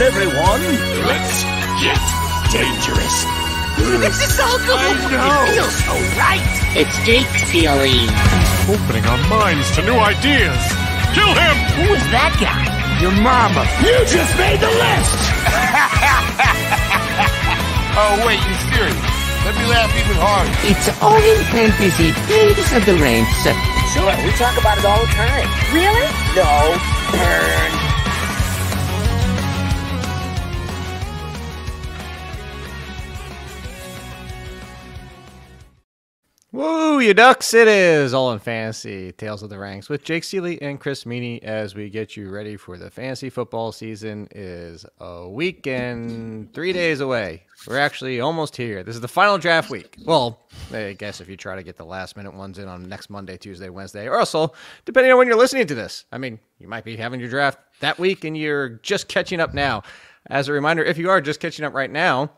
Greetings, everyone. Let's get dangerous. This is so cool. I know. It feels so right. It's Jake Ciely. Opening our minds to new ideas. Kill him! Who is that guy? Your mama. You just made the list. Oh, wait, you're serious? Let me laugh even harder. It's all in fantasy. Days of the ranks. Sure, we talk about it all the time. Really? No, burn. You ducks! It is all in fantasy tales of the ranks with Jake Ciely and Chris Meaney as we get you ready for the fantasy football season. Is a week and three days away. We're actually almost here. This is the final draft week. Well, I guess if you try to get the last minute ones in on next Monday, Tuesday, Wednesday, or also depending on when you're listening to this. I mean, you might be having your draft that week and you're just catching up now. As a reminder, if you are just catching up right now,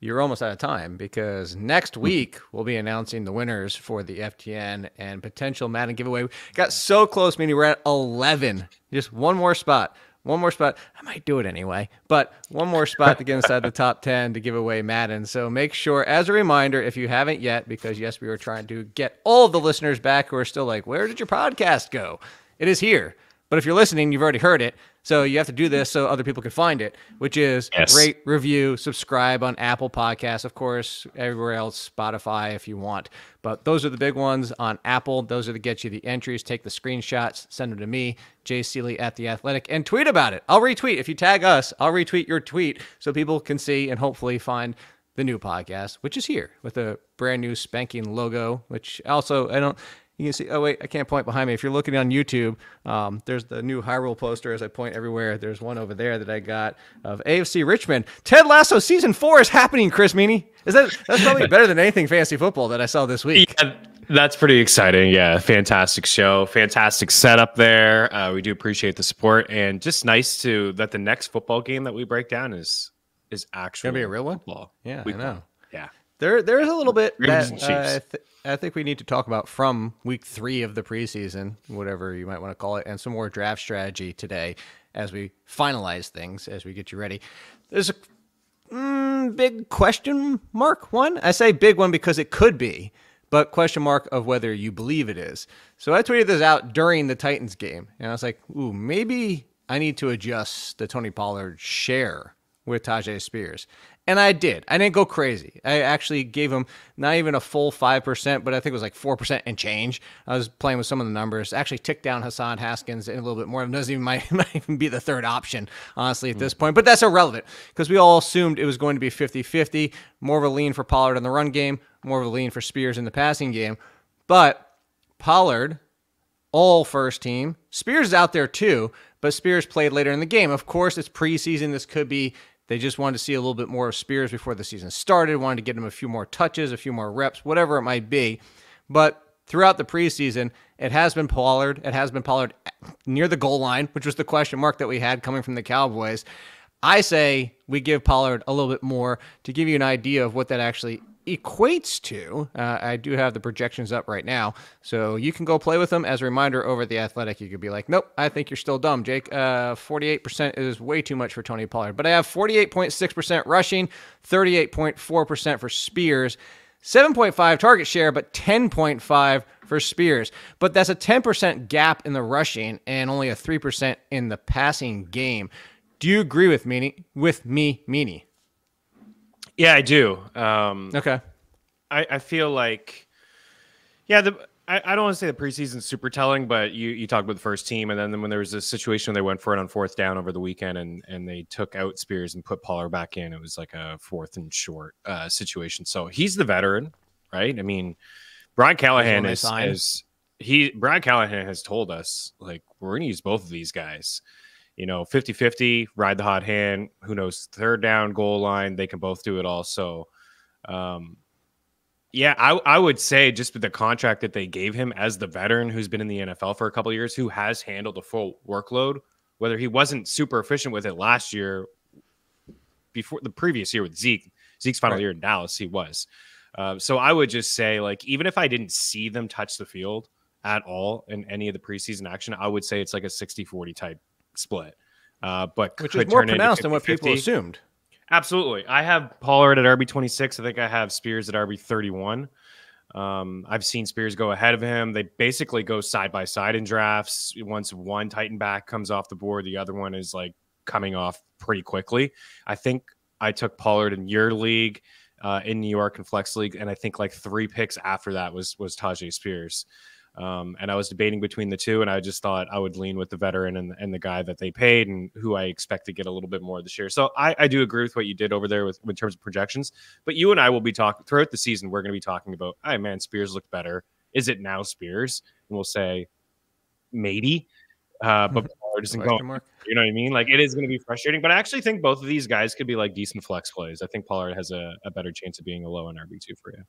you're almost out of time because next mm-hmm. week we'll be announcing the winners for the FTN and potential Madden giveaway. Got so close, meaning we're at 11. Just one more spot. One more spot. I might do it anyway, but one more spot to get inside the top 10 to give away Madden. So make sure, as a reminder, if you haven't yet, because yes, we were trying to get all of the listeners back who are still like, where did your podcast go? It is here. But if you're listening, you've already heard it. So you have to do this so other people can find it, which is Yes. rate, review, subscribe on Apple Podcasts, of course, everywhere else, Spotify if you want. But those are the big ones on Apple. Those are to get you the entries. Take the screenshots, send them to me, Jay Ciely at the Athletic, and tweet about it. I'll retweet. If you tag us, I'll retweet your tweet so people can see and hopefully find the new podcast, which is here with a brand new spanking logo, which also I don't you can see oh wait, I can't point behind me. If you're looking on YouTube, um, there's the new Hyrule poster as I point everywhere. There's one over there that I got of AFC Richmond. Ted Lasso season four is happening, Chris Meaney. Is that that's probably better than anything fantasy football that I saw this week. Yeah, that's pretty exciting. Yeah, fantastic show, fantastic setup there. Uh, we do appreciate the support, and just nice to that the next football game that we break down is is actually Gonna be a real one? Football. Yeah, we I know. Yeah, There, there is a little bit that uh, th- I think we need to talk about from week three of the preseason, whatever you might want to call it, and some more draft strategy today as we finalize things, as we get you ready. There's a mm, big question mark one. I say big one because it could be, but question mark of whether you believe it is. So I tweeted this out during the Titans game, and I was like, ooh, maybe I need to adjust the Tony Pollard share with Tyjae Spears. And I did. I didn't go crazy. I actually gave him not even a full 5%, but I think it was like 4% and change. I was playing with some of the numbers. Actually ticked down Hassan Haskins a little bit more. It doesn't even might, might even be the third option, honestly, at this hmm. point. But that's irrelevant because we all assumed it was going to be 50 50, more of a lean for Pollard in the run game, more of a lean for Spears in the passing game. But Pollard all first team. Spears is out there too, but Spears played later in the game. Of course, it's preseason. This could be they just wanted to see a little bit more of Spears before the season started, wanted to get him a few more touches, a few more reps, whatever it might be. But throughout the preseason, it has been Pollard. It has been Pollard near the goal line, which was the question mark that we had coming from the Cowboys. I say we give Pollard a little bit more to give you an idea of what that actually equates to. Uh, I do have the projections up right now, so you can go play with them. As a reminder, over the Athletic, you could be like, "Nope, I think you're still dumb, Jake. Uh, 48% is way too much for Tony Pollard." But I have 48.6% rushing, 38.4% for Spears. 7.5 target share, but 10.5 for Spears. But that's a 10% gap in the rushing and only a 3% in the passing game. Do you agree with me? With me, Meaney? Yeah, I do. Um, Okay. I, I feel like, yeah, the I, I don't want to say the preseason's super telling, but you you talked about the first team, and then when there was a situation they went for it on fourth down over the weekend, and and they took out Spears and put Pollard back in, it was like a fourth and short uh, situation. So he's the veteran, right? I mean, Brian Callahan is, is he Brian Callahan has told us like we're gonna use both of these guys. You know, 50-50, ride the hot hand. Who knows? Third down, goal line, they can both do it all. So, um, yeah, I, I would say just with the contract that they gave him as the veteran who's been in the NFL for a couple of years, who has handled a full workload, whether he wasn't super efficient with it last year, before the previous year with Zeke, Zeke's final Right. year in Dallas, he was. Uh, so I would just say, like, even if I didn't see them touch the field at all in any of the preseason action, I would say it's like a 60 40 type split. uh, but Which could is more pronounced than what people 50-50. assumed. Absolutely. I have Pollard at RB 26. I think I have Spears at RB 31. Um, I've seen Spears go ahead of him. They basically go side by side in drafts. Once one Titan back comes off the board, the other one is like coming off pretty quickly. I think I took Pollard in your league uh, in New York and Flex League, and I think like three picks after that was was Tyjae Spears. Um, and I was debating between the two, and I just thought I would lean with the veteran and, and the guy that they paid and who I expect to get a little bit more this year. So I, I do agree with what you did over there with in terms of projections. But you and I will be talking throughout the season. We're going to be talking about, hey man, Spears looked better. Is it now Spears? And we'll say maybe, uh, but Pollard isn't going. mark? You know what I mean? Like it is going to be frustrating, but I actually think both of these guys could be like decent flex plays. I think Pollard has a, a better chance of being a low in RB two for you.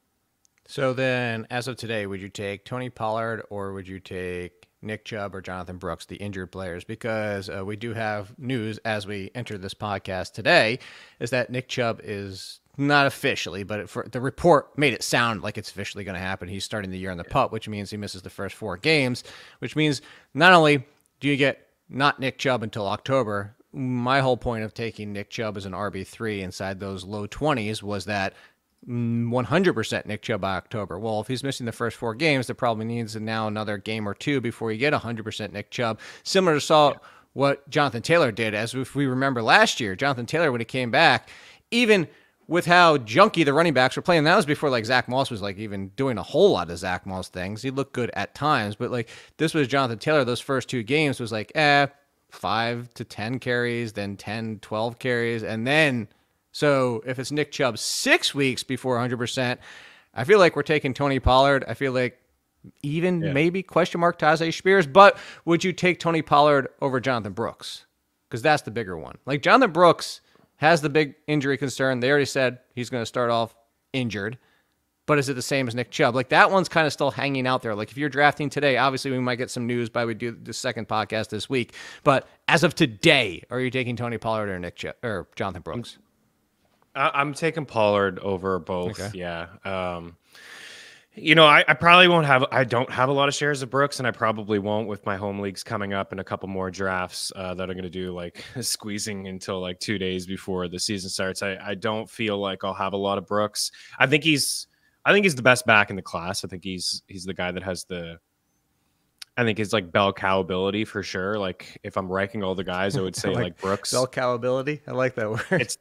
So then, as of today, would you take Tony Pollard or would you take Nick Chubb or Jonathan Brooks, the injured players? Because uh, we do have news as we enter this podcast today, is that Nick Chubb is not officially, but for, the report made it sound like it's officially going to happen. He's starting the year on the pup, which means he misses the first four games, which means not only do you get not Nick Chubb until October. My whole point of taking Nick Chubb as an RB3 inside those low 20s was that 100% Nick Chubb by October. Well, if he's missing the first four games, there probably needs now another game or two before you get 100% Nick Chubb. Similar to saw what Jonathan Taylor did, as if we remember last year, Jonathan Taylor when he came back, even with how junky the running backs were playing, that was before like Zach Moss was like even doing a whole lot of Zach Moss things. He looked good at times, but like this was Jonathan Taylor. Those first two games was like, eh, five to 10 carries, then 10, 12 carries, and then so if it's Nick Chubb six weeks before 100%, I feel like we're taking Tony Pollard. I feel like even Yeah. maybe question mark Tyjae Spears, but would you take Tony Pollard over Jonathan Brooks? Because that's the bigger one. Like Jonathan Brooks has the big injury concern. They already said he's going to start off injured. But is it the same as Nick Chubb? Like that one's kind of still hanging out there. Like if you're drafting today, obviously we might get some news by we do the second podcast this week. But as of today, are you taking Tony Pollard or Nick Chubb or Jonathan Brooks? I, I'm taking Pollard over both. Okay. Yeah. Um, you know, I, I probably won't have. I don't have a lot of shares of Brooks, and I probably won't with my home leagues coming up and a couple more drafts uh, that are going to do like squeezing until like two days before the season starts. I, I don't feel like I'll have a lot of Brooks. I think he's. I think he's the best back in the class. I think he's he's the guy that has the. I think his like bell cow ability for sure. Like if I'm ranking all the guys, I would say like like, Brooks. Bell cow ability. I like that word. It's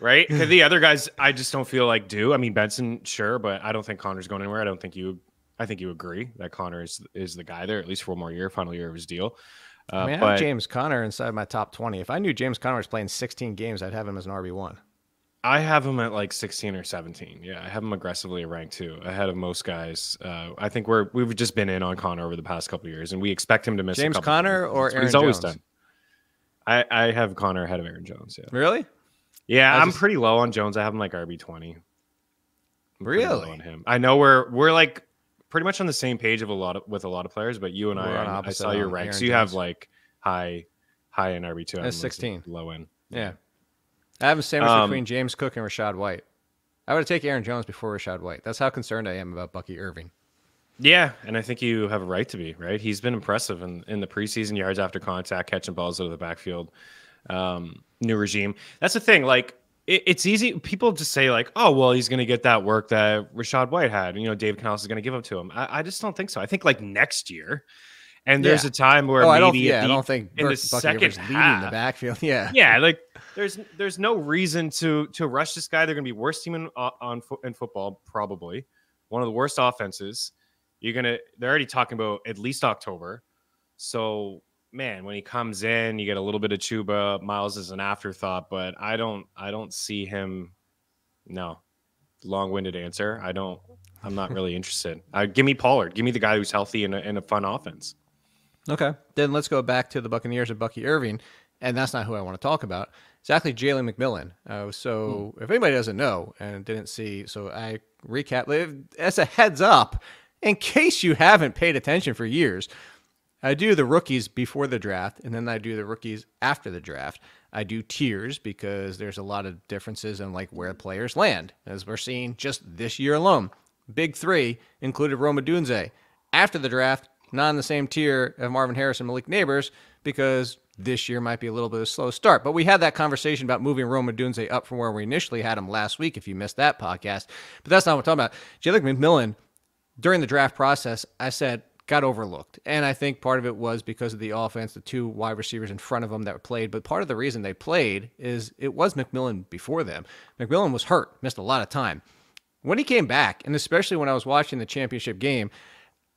right. 'Cause the other guys, I just don't feel like do. I mean, Benson, sure, but I don't think Conner's going anywhere. I don't think you. I think you agree that Conner is is the guy there at least for one more year, final year of his deal. Uh, I mean, I but have James Conner inside my top 20. If I knew James Conner was playing 16 games, I'd have him as an RB1. I have him at like 16 or 17. Yeah, I have him aggressively ranked too, ahead of most guys. Uh, I think we're we've just been in on Conner over the past couple of years, and we expect him to miss. James games. or Aaron he's Aaron always done. I I have Conner ahead of Aaron Jones. Yeah, Really? Yeah, I'm just- pretty low on Jones. I have him like RB 20. Really? on him. I know we're we're like pretty much on the same page of a lot of with a lot of players, but you and We're on I, I saw your ranks. You have like high high in RB two. That's 16. low in. Yeah. I have a sandwich Um, between James Cook and Rachaad White. I would take Aaron Jones before Rachaad White. That's how concerned I am about Bucky Irving. Yeah, and I think you have a right to be right. He's been impressive in, in the preseason yards after contact, catching balls out of the backfield. Um, new regime. That's the thing. Like it, it's easy. People just say like, "Oh, well, he's going to get that work that Rachaad White had." You know, Dave Canales is going to give up to him. I, I just don't think so. I think like next year, and there's Yeah. a time where Oh, maybe I don't. Yeah, I don't think in the Bucky second leading the backfield. Yeah. yeah, like there's there's no reason to to rush this guy. They're going to be worst team in uh, on in football, probably one of the worst offenses. You're gonna. They're already talking about at least October. So man, when he comes in, you get a little bit of Chuba. Miles is an afterthought, but I don't. I don't see him. No, long-winded answer. I don't. I'm not really interested. Uh, give me Pollard. Give me the guy who's healthy and a, and a fun offense. Okay. Then let's go back to the Buccaneers of Bucky Irving, and that's not who I want to talk about. It's actually Jalen McMillan. Uh, so if anybody doesn't know and didn't see, so I recap as a heads up, in case you haven't paid attention for years. I do the rookies before the draft, and then I do the rookies after the draft. I do tiers because there's a lot of differences in like where players land, as we're seeing just this year alone. Big three included Rome Odunze. After the draft, not in the same tier of Marvin Harrison, Malik Nabers, because this year might be a little bit of a slow start. But we had that conversation about moving Rome Odunze up from where we initially had him last week, if you missed that podcast. But that's not what I'm talking about. Jalen McMillan, during the draft process, I said, got overlooked. And I think part of it was because of the offense, the two wide receivers in front of them that played. But part of the reason they played is it was McMillan before them. McMillan was hurt, missed a lot of time. When he came back, and especially when I was watching the championship game,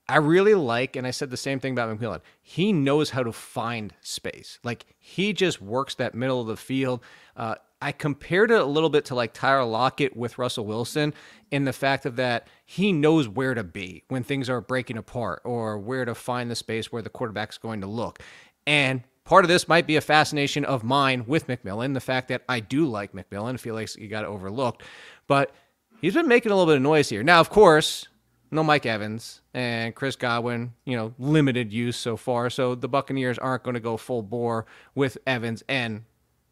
I really like, and I said the same thing about McMillan. He knows how to find space. Like he just works that middle of the field. Uh, I compared it a little bit to like Tyler Lockett with Russell Wilson in the fact of that he knows where to be when things are breaking apart or where to find the space where the quarterback's going to look. And part of this might be a fascination of mine with McMillan, the fact that I do like McMillan. Feel like he got overlooked, but he's been making a little bit of noise here. Now, of course, no Mike Evans and Chris Godwin, you know, limited use so far. So the Buccaneers aren't going to go full bore with Evans and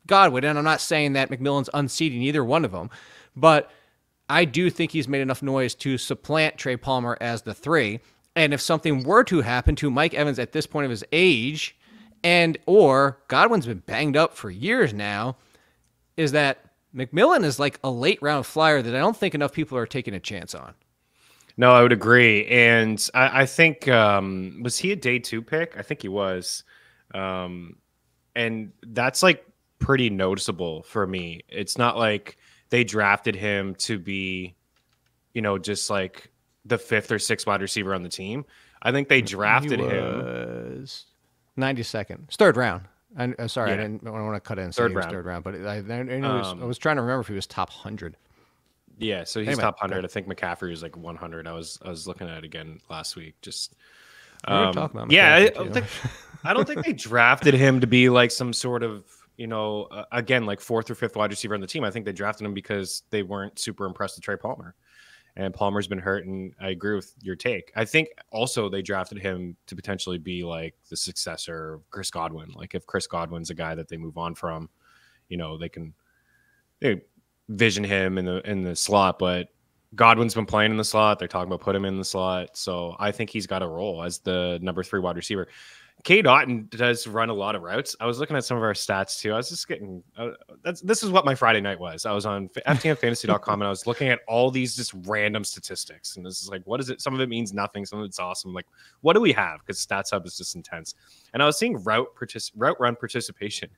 Godwin. And I'm not saying that McMillan's unseating either one of them, but I do think he's made enough noise to supplant Trey Palmer as the three. And if something were to happen to Mike Evans at this point of his age, and or Godwin's been banged up for years now, is that McMillan is like a late round flyer that I don't think enough people are taking a chance on. No, I would agree, and I, I think um, was he a day two pick? I think he was, um, and that's like pretty noticeable for me. It's not like they drafted him to be, you know, just like the fifth or sixth wide receiver on the team. I think they drafted him. Ninety second, it's third round. I, am sorry, Yeah. I didn't I don't want to cut in. Third round. third round, but I, I, I, was- Um, I was trying to remember if he was top hundred. Yeah, so he's Anyway, top hundred. I think McCaffrey was like one hundred. I was I was looking at it again last week. Just We um, talking about yeah, I, I don't think I don't think they drafted him to be like some sort of you know uh, again like fourth or fifth wide receiver on the team. I think they drafted him because they weren't super impressed with Trey Palmer, and Palmer's been hurt. And I agree with your take. I think also they drafted him to potentially be like the successor of Chris Godwin. Like if Chris Godwin's a guy that they move on from, you know they can they vision him in the in the slot, but Godwin's been playing in the slot. They're talking about put him in the slot. So I think he's got a role as the number three wide receiver. Cade Otton does run a lot of routes. I was looking at some of our stats too. I was just getting uh, that's this is what my Friday night was. I was on ftnfantasy.com and I was looking at all these just random statistics. And this is like, what is it? Some of it means nothing. Some of it's awesome. Like, what do we have? Because Stats Hub is just intense. And I was seeing route partic- route run participation.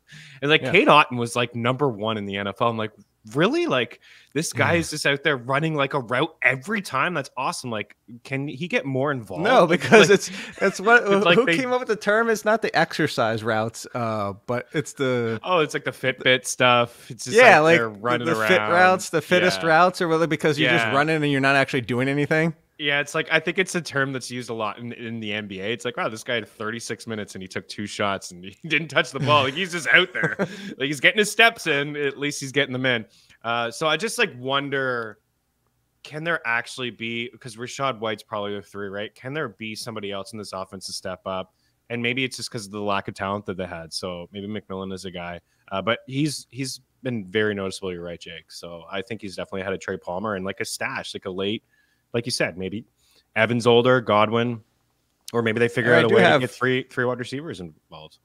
And like Yeah. Cade Otton was like number one in the NFL. I'm like, really? Like this guy is just out there running like a route every time. That's awesome. Like, can he get more involved? No, because like- it's it's what like who they- came up with the term? It's not the exercise routes, uh, but it's the Oh, it's like the Fitbit stuff. It's just yeah, like, like, they're running the around. fit routes, the fittest Yeah. routes, or whether because you're just running and you're not actually doing anything. Yeah, it's like I think it's a term that's used a lot in, in the NBA. It's like, wow, this guy had 36 minutes and he took two shots and he didn't touch the ball. Like he's just out there. like he's getting his steps in. At least he's getting them in. Uh, so I just like wonder, can there actually be because Rachaad White's probably the three, right? Can there be somebody else in this offense to step up? And maybe it's just because of the lack of talent that they had. So maybe McMillan is a guy, uh, but he's he's been very noticeable. You're right, Jake. So I think he's definitely had a Trey Palmer and like a stash, like a late, like you said, maybe Evans older, Godwin, or maybe they figure out a way have- to get three three wide receivers involved.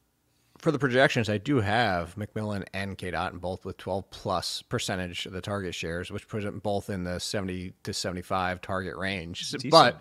For the projections, I do have McMillan and Cade Otton both with 12 plus percentage of the target shares, which puts them both in the 70 to 75 target range. But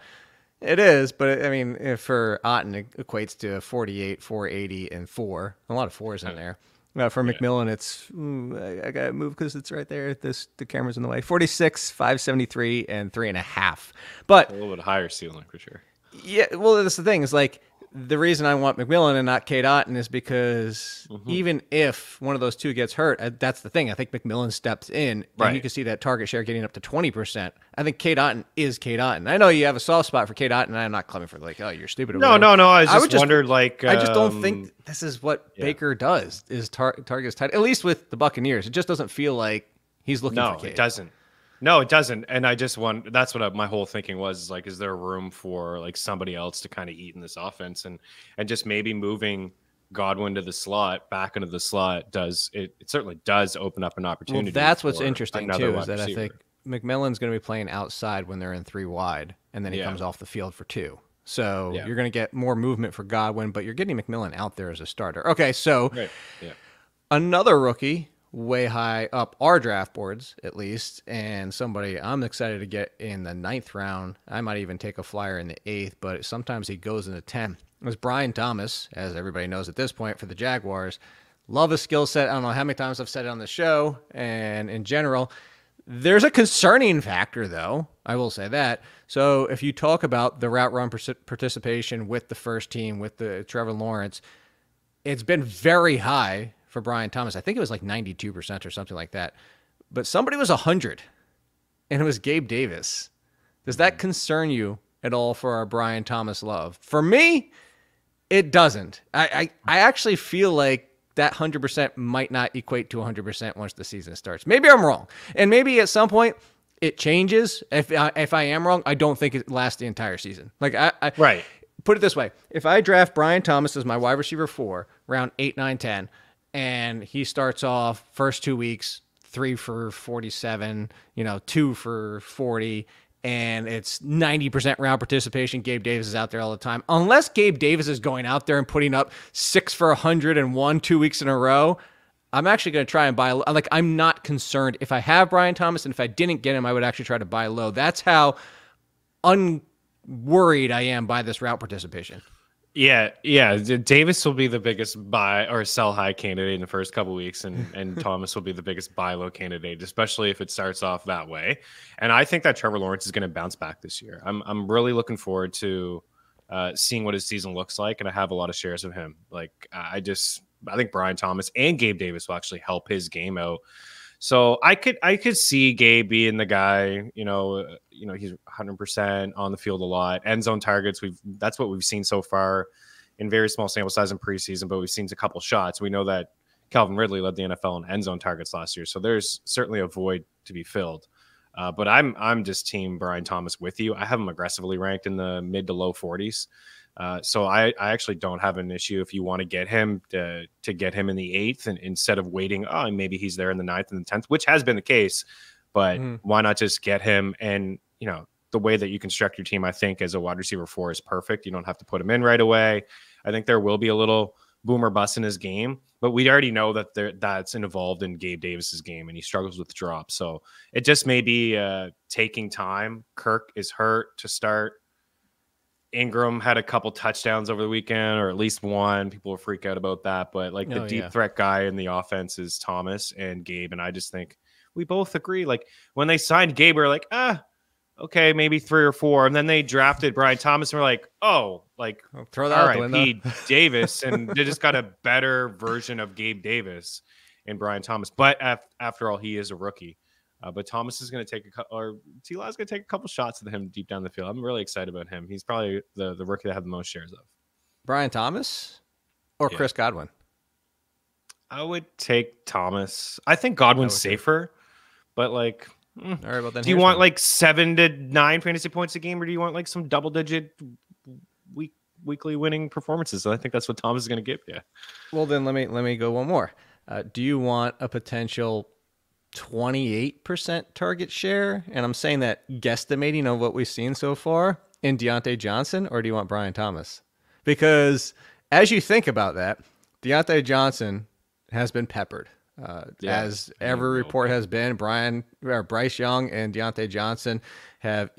it is, but I mean, if for Otton, it equates to 48, 480, and four. A lot of fours in there. Uh, for McMillan, it's ooh, I, I gotta move because it's right there. This the camera's in the way. Forty six, five seventy three, and three and a half. But A little bit higher ceiling for sure. Yeah, well, that's the thing. Is like the reason I want McMillan and not Cade Otton is because Mm-hmm. even if one of those two gets hurt, uh, that's the thing. I think McMillan steps in, and you can see that target share getting up to twenty percent. I think Cade Otton is Cade Otton. I know you have a soft spot for Cade Otton, and I'm not coming for like, oh, you're stupid. or No, no, no. I just, would just- wondered, like, I just don't um, think this is what yeah. Baker does. Is tar- targets tight? At least with the Buccaneers, it just doesn't feel like he's looking No, for Cade. it doesn't. No, it doesn't. And I just want that's what I, my whole thinking was is like, is there room for like somebody else to kind of eat in this offense and and just maybe moving Godwin to the slot back into the slot does it, it certainly does open up an Well, opportunity. that's what's interesting too is that I think McMillan's going to be playing outside when they're in three wide, and then he Yeah. comes off the field for two. So Yeah. you're going to get more movement for Godwin, but you're getting McMillan out there as a starter. Okay, so Right. Yeah. another rookie way high up our draft boards at least and somebody i'm excited to get in the ninth round i might even take a flyer in the eighth but sometimes he goes in the 10 was brian thomas as everybody knows at this point for the jaguars love his skill set i don't know how many times i've said it on the show and in general there's a concerning factor, though. I will say that. So, if you talk about the route run participation with the first team, with the Trevor Lawrence, it's been very high for Brian Thomas. I think it was like 92% or something like that. But somebody was 100, and it was Gabe Davis. Does that mm-hmm. concern you at all for our Brian Thomas love? For me, it doesn't. I, I, I actually feel like that 100% might not equate to 100% once the season starts. Maybe I'm wrong. And maybe at some point it changes. If I, if I am wrong, I don't think it lasts the entire season. Like I, I Right. Put it this way: if I draft Brian Thomas as my wide receiver four, round eight, nine, ten, and he starts off first two weeks three for forty-seven, you know, two for forty, and it's ninety percent round participation. Gabe Davis is out there all the time, unless Gabe Davis is going out there and putting up six for hundred and one two weeks in a row. I'm actually going to try and buy. Like I'm not concerned if I have Brian Thomas, and if I didn't get him, I would actually try to buy low. That's how unworried I am by this route participation. Yeah, yeah. Davis will be the biggest buy or sell high candidate in the first couple weeks, and and Thomas will be the biggest buy low candidate, especially if it starts off that way. And I think that Trevor Lawrence is going to bounce back this year. I'm I'm really looking forward to uh, seeing what his season looks like, and I have a lot of shares of him. Like I just I think Brian Thomas and Gabe Davis will actually help his game out. So I could I could see Gabe being the guy. You know, uh, you know he's 100 percent on the field a lot. End zone targets. We've that's what we've seen so far in very small sample size in preseason, but we've seen a couple shots. We know that Calvin Ridley led the NFL in end zone targets last year, so there's certainly a void to be filled. Uh, but I'm I'm just team Brian Thomas with you. I have him aggressively ranked in the mid to low 40s. Uh, so I, I actually don't have an issue if you want to get him to to get him in the eighth and instead of waiting, oh maybe he's there in the ninth and the tenth, which has been the case. But Mhm. why not just get him? And you know the way that you construct your team, I think as a wide receiver four is perfect. You don't have to put him in right away. I think there will be a little boomer bust in his game, but we already know that there that's involved in Gabe Davis's game, and he struggles with drops. So it just may be uh, taking time. Kirk is hurt to start. Ingram had a couple touchdowns over the weekend, or at least one. People will freak out about that, but like the Oh, deep yeah. threat guy in the offense is Thomas and Gabe, and I just think we both agree. Like when they signed Gabe, we are like, ah, okay, maybe three or four, and then they drafted Brian Thomas, and we're like, oh, like Throw that out the R.I.P. window. Davis, and they just got a better version of Gabe Davis and Brian Thomas. But af- after all, he is a rookie. Uh, but Thomas is going to take a couple, or T. Law's going to take a couple shots at him deep down the field. I'm really excited about him. He's probably the, the rookie that I have the most shares of. Brian Thomas or Yeah. Chris Godwin? I would take Thomas. I think Godwin's too. safer, but like, mm, All right, well then. do you want one. like seven to nine fantasy points a game, or do you want like some double digit week weekly winning performances? I think that's what Thomas is going to give you. Well, then let me let me go one more. Uh, do you want a potential 28% target share? And I'm saying that guesstimating on what we've seen so far in Diontae Johnson, or do you want Brian Thomas? Because as you think about that, Diontae Johnson has been peppered. Uh, Yeah, as every report has been, Brian or Bryce Young and Diontae Johnson have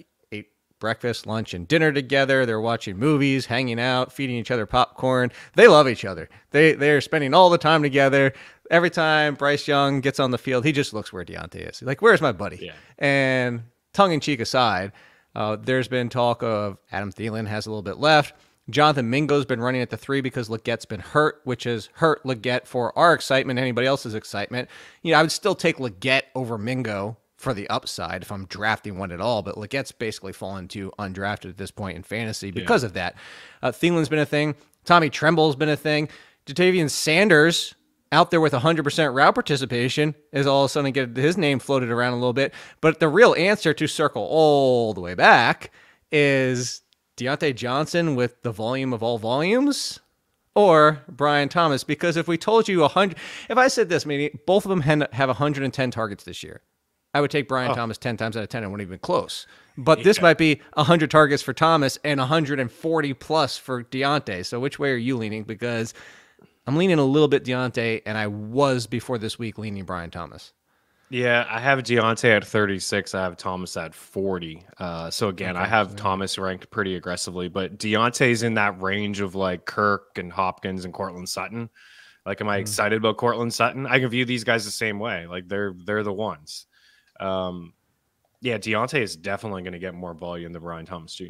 breakfast, lunch, and dinner together. They're watching movies, hanging out, feeding each other popcorn. They love each other. They they're spending all the time together. Every time Bryce Young gets on the field, he just looks where Diontae is. Like, where's my buddy? Yeah. And tongue in cheek aside, uh, there's been talk of Adam Thielen has a little bit left. Jonathan Mingo's been running at the three because Legette's been hurt, which has hurt Legette for our excitement, anybody else's excitement. You know, I would still take Legette over Mingo for the upside if I'm drafting one at all, but Legette's basically fallen to undrafted at this point in fantasy because of that. Uh, Thielen's been a thing. Tommy Tremble's been a thing. Ja'Tavion Sanders out there with 100% route participation is all of a sudden get his name floated around a little bit. But the real answer to circle all the way back is Diontae Johnson with the volume of all volumes or Brian Thomas. Because if we told you 100, if I said this, meaning both of them have 110 targets this year, I would take Brian Thomas 10 times out of 10 and wouldn't even close. but this might be 100 targets for Thomas and 140 plus for Diontae. So which way are you leaning? Because I'm leaning a little bit Diontae, and I was before this week leaning Brian Thomas. Yeah, I have Diontae at 36. I have Thomas at 40. Uh, so again, I have Thomas ranked pretty aggressively, but Diontae's in that range of like Kirk and Hopkins and Courtland Sutton. Like, am I excited about Courtland Sutton? I can view these guys the same way. Like, they're they're the ones. Um, yeah, Diontae is definitely going to get more volume than Brian Thomas Jr.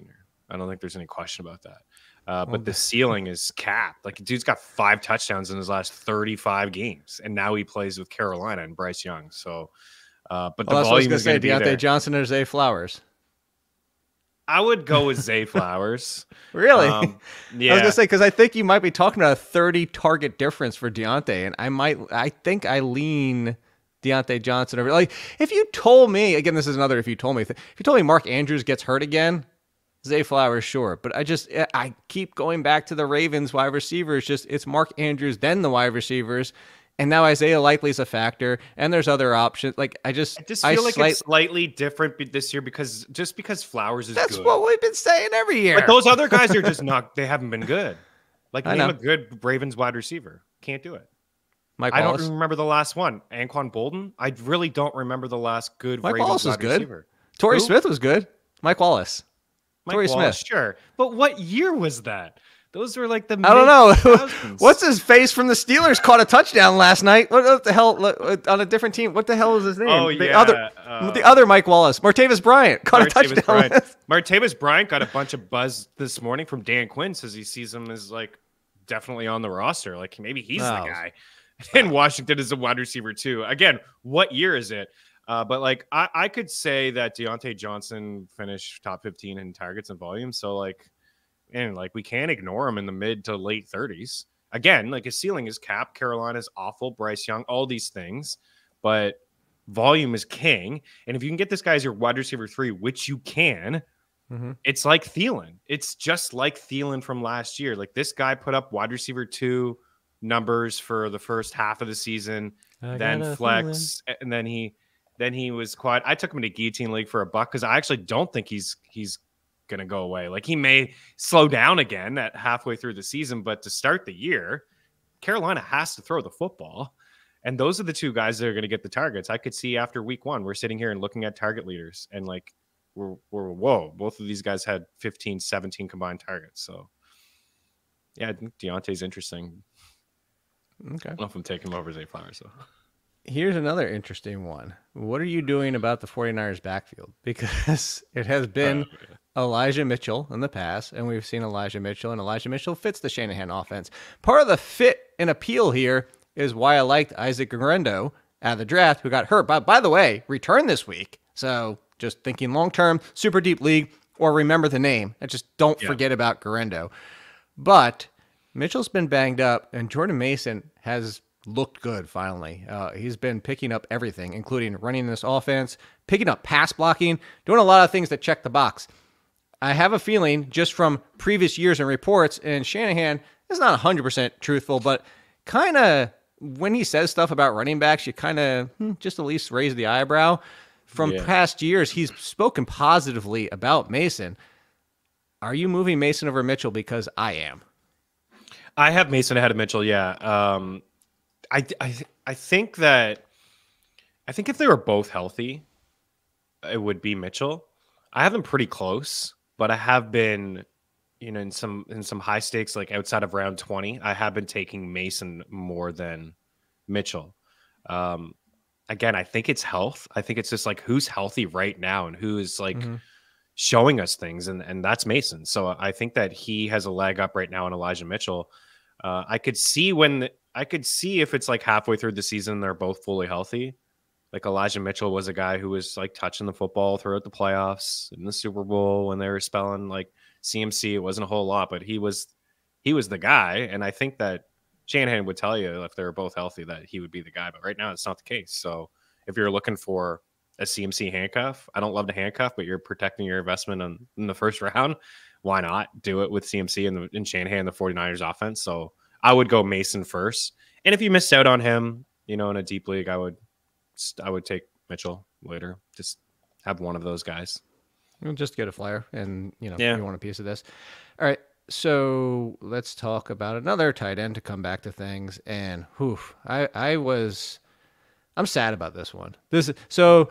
I don't think there's any question about that. Uh, but the ceiling is capped. Like, dude's got five touchdowns in his last 35 games, and now he plays with Carolina and Bryce Young. So, uh, but Well, the that's what I was volume going is going to be Diontae there. Johnson or Zay Flowers. I would go with Zay Flowers. Really? Um, I was gonna say because I think you might be talking about a 30 target difference for Diontae, and I might, I think I lean Diontae Johnson over. Like, if you told me again, this is another. If you told me, if you told me Mark Andrews gets hurt again, Zay Flowers, sure, but I just eh, I keep going back to the Ravens wide receivers. Just it's Mark Andrews, then the wide receivers, and now Isaiah Likely's a factor, and there's other options. Like I just, I just feel like slight- it's slightly different this year because just because Flowers is that's good. what we've been saying every year. But those other guys are just not. They haven't been good. Like I name a good Ravens wide receiver. Can't do it. Mike I Wallace. don't remember the last one. Anquan Boldin. I really don't remember the last good Mike Ravens Wallace was good. receiver. Torrey Who? Smith was good. Mike Wallace. Mike Torrey Wallace, Smith. sure. But what year was that? Those were like the. I don't know. What's his face from the Steelers caught a touchdown last night? What, what the hell on a different team? What the hell is his name? Oh, the yeah, other, uh, the other Mike Wallace, Martavis Bryant caught a Martavis touchdown. Bryant. Martavis Bryant got a bunch of buzz this morning from Dan Quinn says he sees him as like definitely on the roster. Like maybe he's Oh. the guy. And Washington is a wide receiver too. Again, what year is it? Uh, but like I, I could say that Diontae Johnson finished top 15 in targets and volume. So like, and like we can't ignore him in the mid to late 30s. Again, like his ceiling is cap. Carolina's awful. Bryce Young, all these things, but volume is king. And if you can get this guy as your wide receiver three, which you can, Mhm. it's like Thielen. It's just like Thielen from last year. Like this guy put up wide receiver two numbers for the first half of the season, then flex, and then he then he was quiet. I took him to guillotine league for a buck because I actually don't think he's he's gonna go away. Like he may slow down again at halfway through the season, but to start the year, Carolina has to throw the football. And those are the two guys that are going to get the targets. I could see after week one, we're sitting here and looking at target leaders and like we're, we're whoa, both of these guys had 15, 17 combined targets. So yeah, I think Diontae's interesting. Okay. I don't know if I'm taking him over Zay Flowers so. Here's another interesting one. What are you doing about the 49ers backfield? Because it has been oh, Elijah Mitchell in the past, and we've seen Elijah Mitchell, and Elijah Mitchell fits the Shanahan offense. Part of the fit and appeal here is why I liked Isaac Guerendo out of the draft, who got hurt. But by the way, returned this week. So just thinking long term, super deep league, or remember the name. And just don't Yeah. forget about Guerendo. But Mitchell's been banged up, and Jordan Mason has looked good finally. Uh, he's been picking up everything, including running this offense, picking up pass blocking, doing a lot of things that check the box. I have a feeling just from previous years and reports, and Shanahan is not 100% truthful, but kind of when he says stuff about running backs, you kind of hmm, just at least raise the eyebrow. From Yeah. past years, he's spoken positively about Mason. Are you moving Mason over Mitchell? Because I am. I have Mason ahead of Mitchell. Yeah. Um, I I I think that I think if they were both healthy, it would be Mitchell. I have them pretty close, but I have been, you know, in some in some high stakes like outside of round twenty, I have been taking Mason more than Mitchell. Um, again, I think it's health. I think it's just like who's healthy right now and who is like Mhm. showing us things, and and that's Mason. So I think that he has a leg up right now on Elijah Mitchell. Uh, I could see when I could see if it's like halfway through the season they're both fully healthy. Like Elijah Mitchell was a guy who was like touching the football throughout the playoffs in the Super Bowl when they were spelling like CMC. It wasn't a whole lot, but he was he was the guy, and I think that Shanahan would tell you if they were both healthy that he would be the guy. But right now, it's not the case. So if you're looking for a CMC handcuff, I don't love the handcuff, but you're protecting your investment in, in the first round. Why not do it with CMC and, the, and Shanahan, the 49ers offense? So I would go Mason first. And if you missed out on him, you know, in a deep league, I would I would take Mitchell later. Just have one of those guys. We'll just get a flyer, and you know, Yeah. you want a piece of this. All right. So let's talk about another tight end to come back to things. And whew, I I was, I'm sad about this one. This so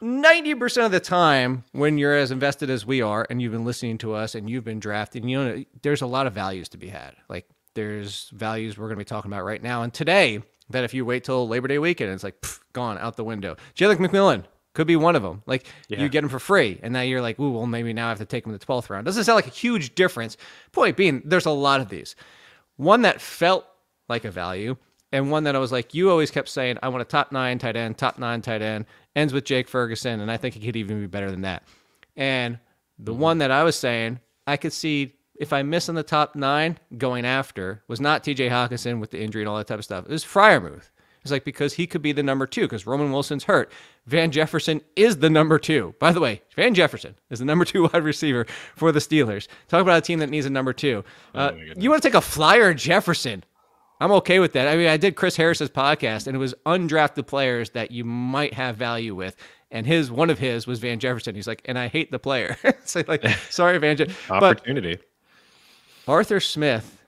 ninety percent of the time when you're as invested as we are, and you've been listening to us, and you've been drafting, you know, there's a lot of values to be had. Like there's values we're going to be talking about right now, and today that if you wait till Labor Day weekend, it's like pff, gone out the window. Jalen McMillan could be one of them. Like you get him for free, and now you're like, ooh, well, maybe now I have to take him in the twelfth round. Doesn't sound like a huge difference. Point being, there's a lot of these. One that felt like a value, and one that I was like, you always kept saying, I want a top nine tight end, top nine tight end, ends with Jake Ferguson, and I think he could even be better than that. And the one that I was saying, I could see if I miss on the top nine going after was not TJ Hockenson with the injury and all that type of stuff. It was Freiermuth. It's like because he could be the number two because Roman Wilson's hurt. Van Jefferson is the number two. By the way, Van Jefferson is the number two wide receiver for the Steelers. Talk about a team that needs a number two. Uh, you want to take a flyer on Jefferson? I'm okay with that. I mean, I did Chris Harris's podcast, and it was undrafted players that you might have value with. And his one of his was Van Jefferson. He's like, and I hate the player. so like, sorry, Van. Je- but Opportunity. Arthur Smith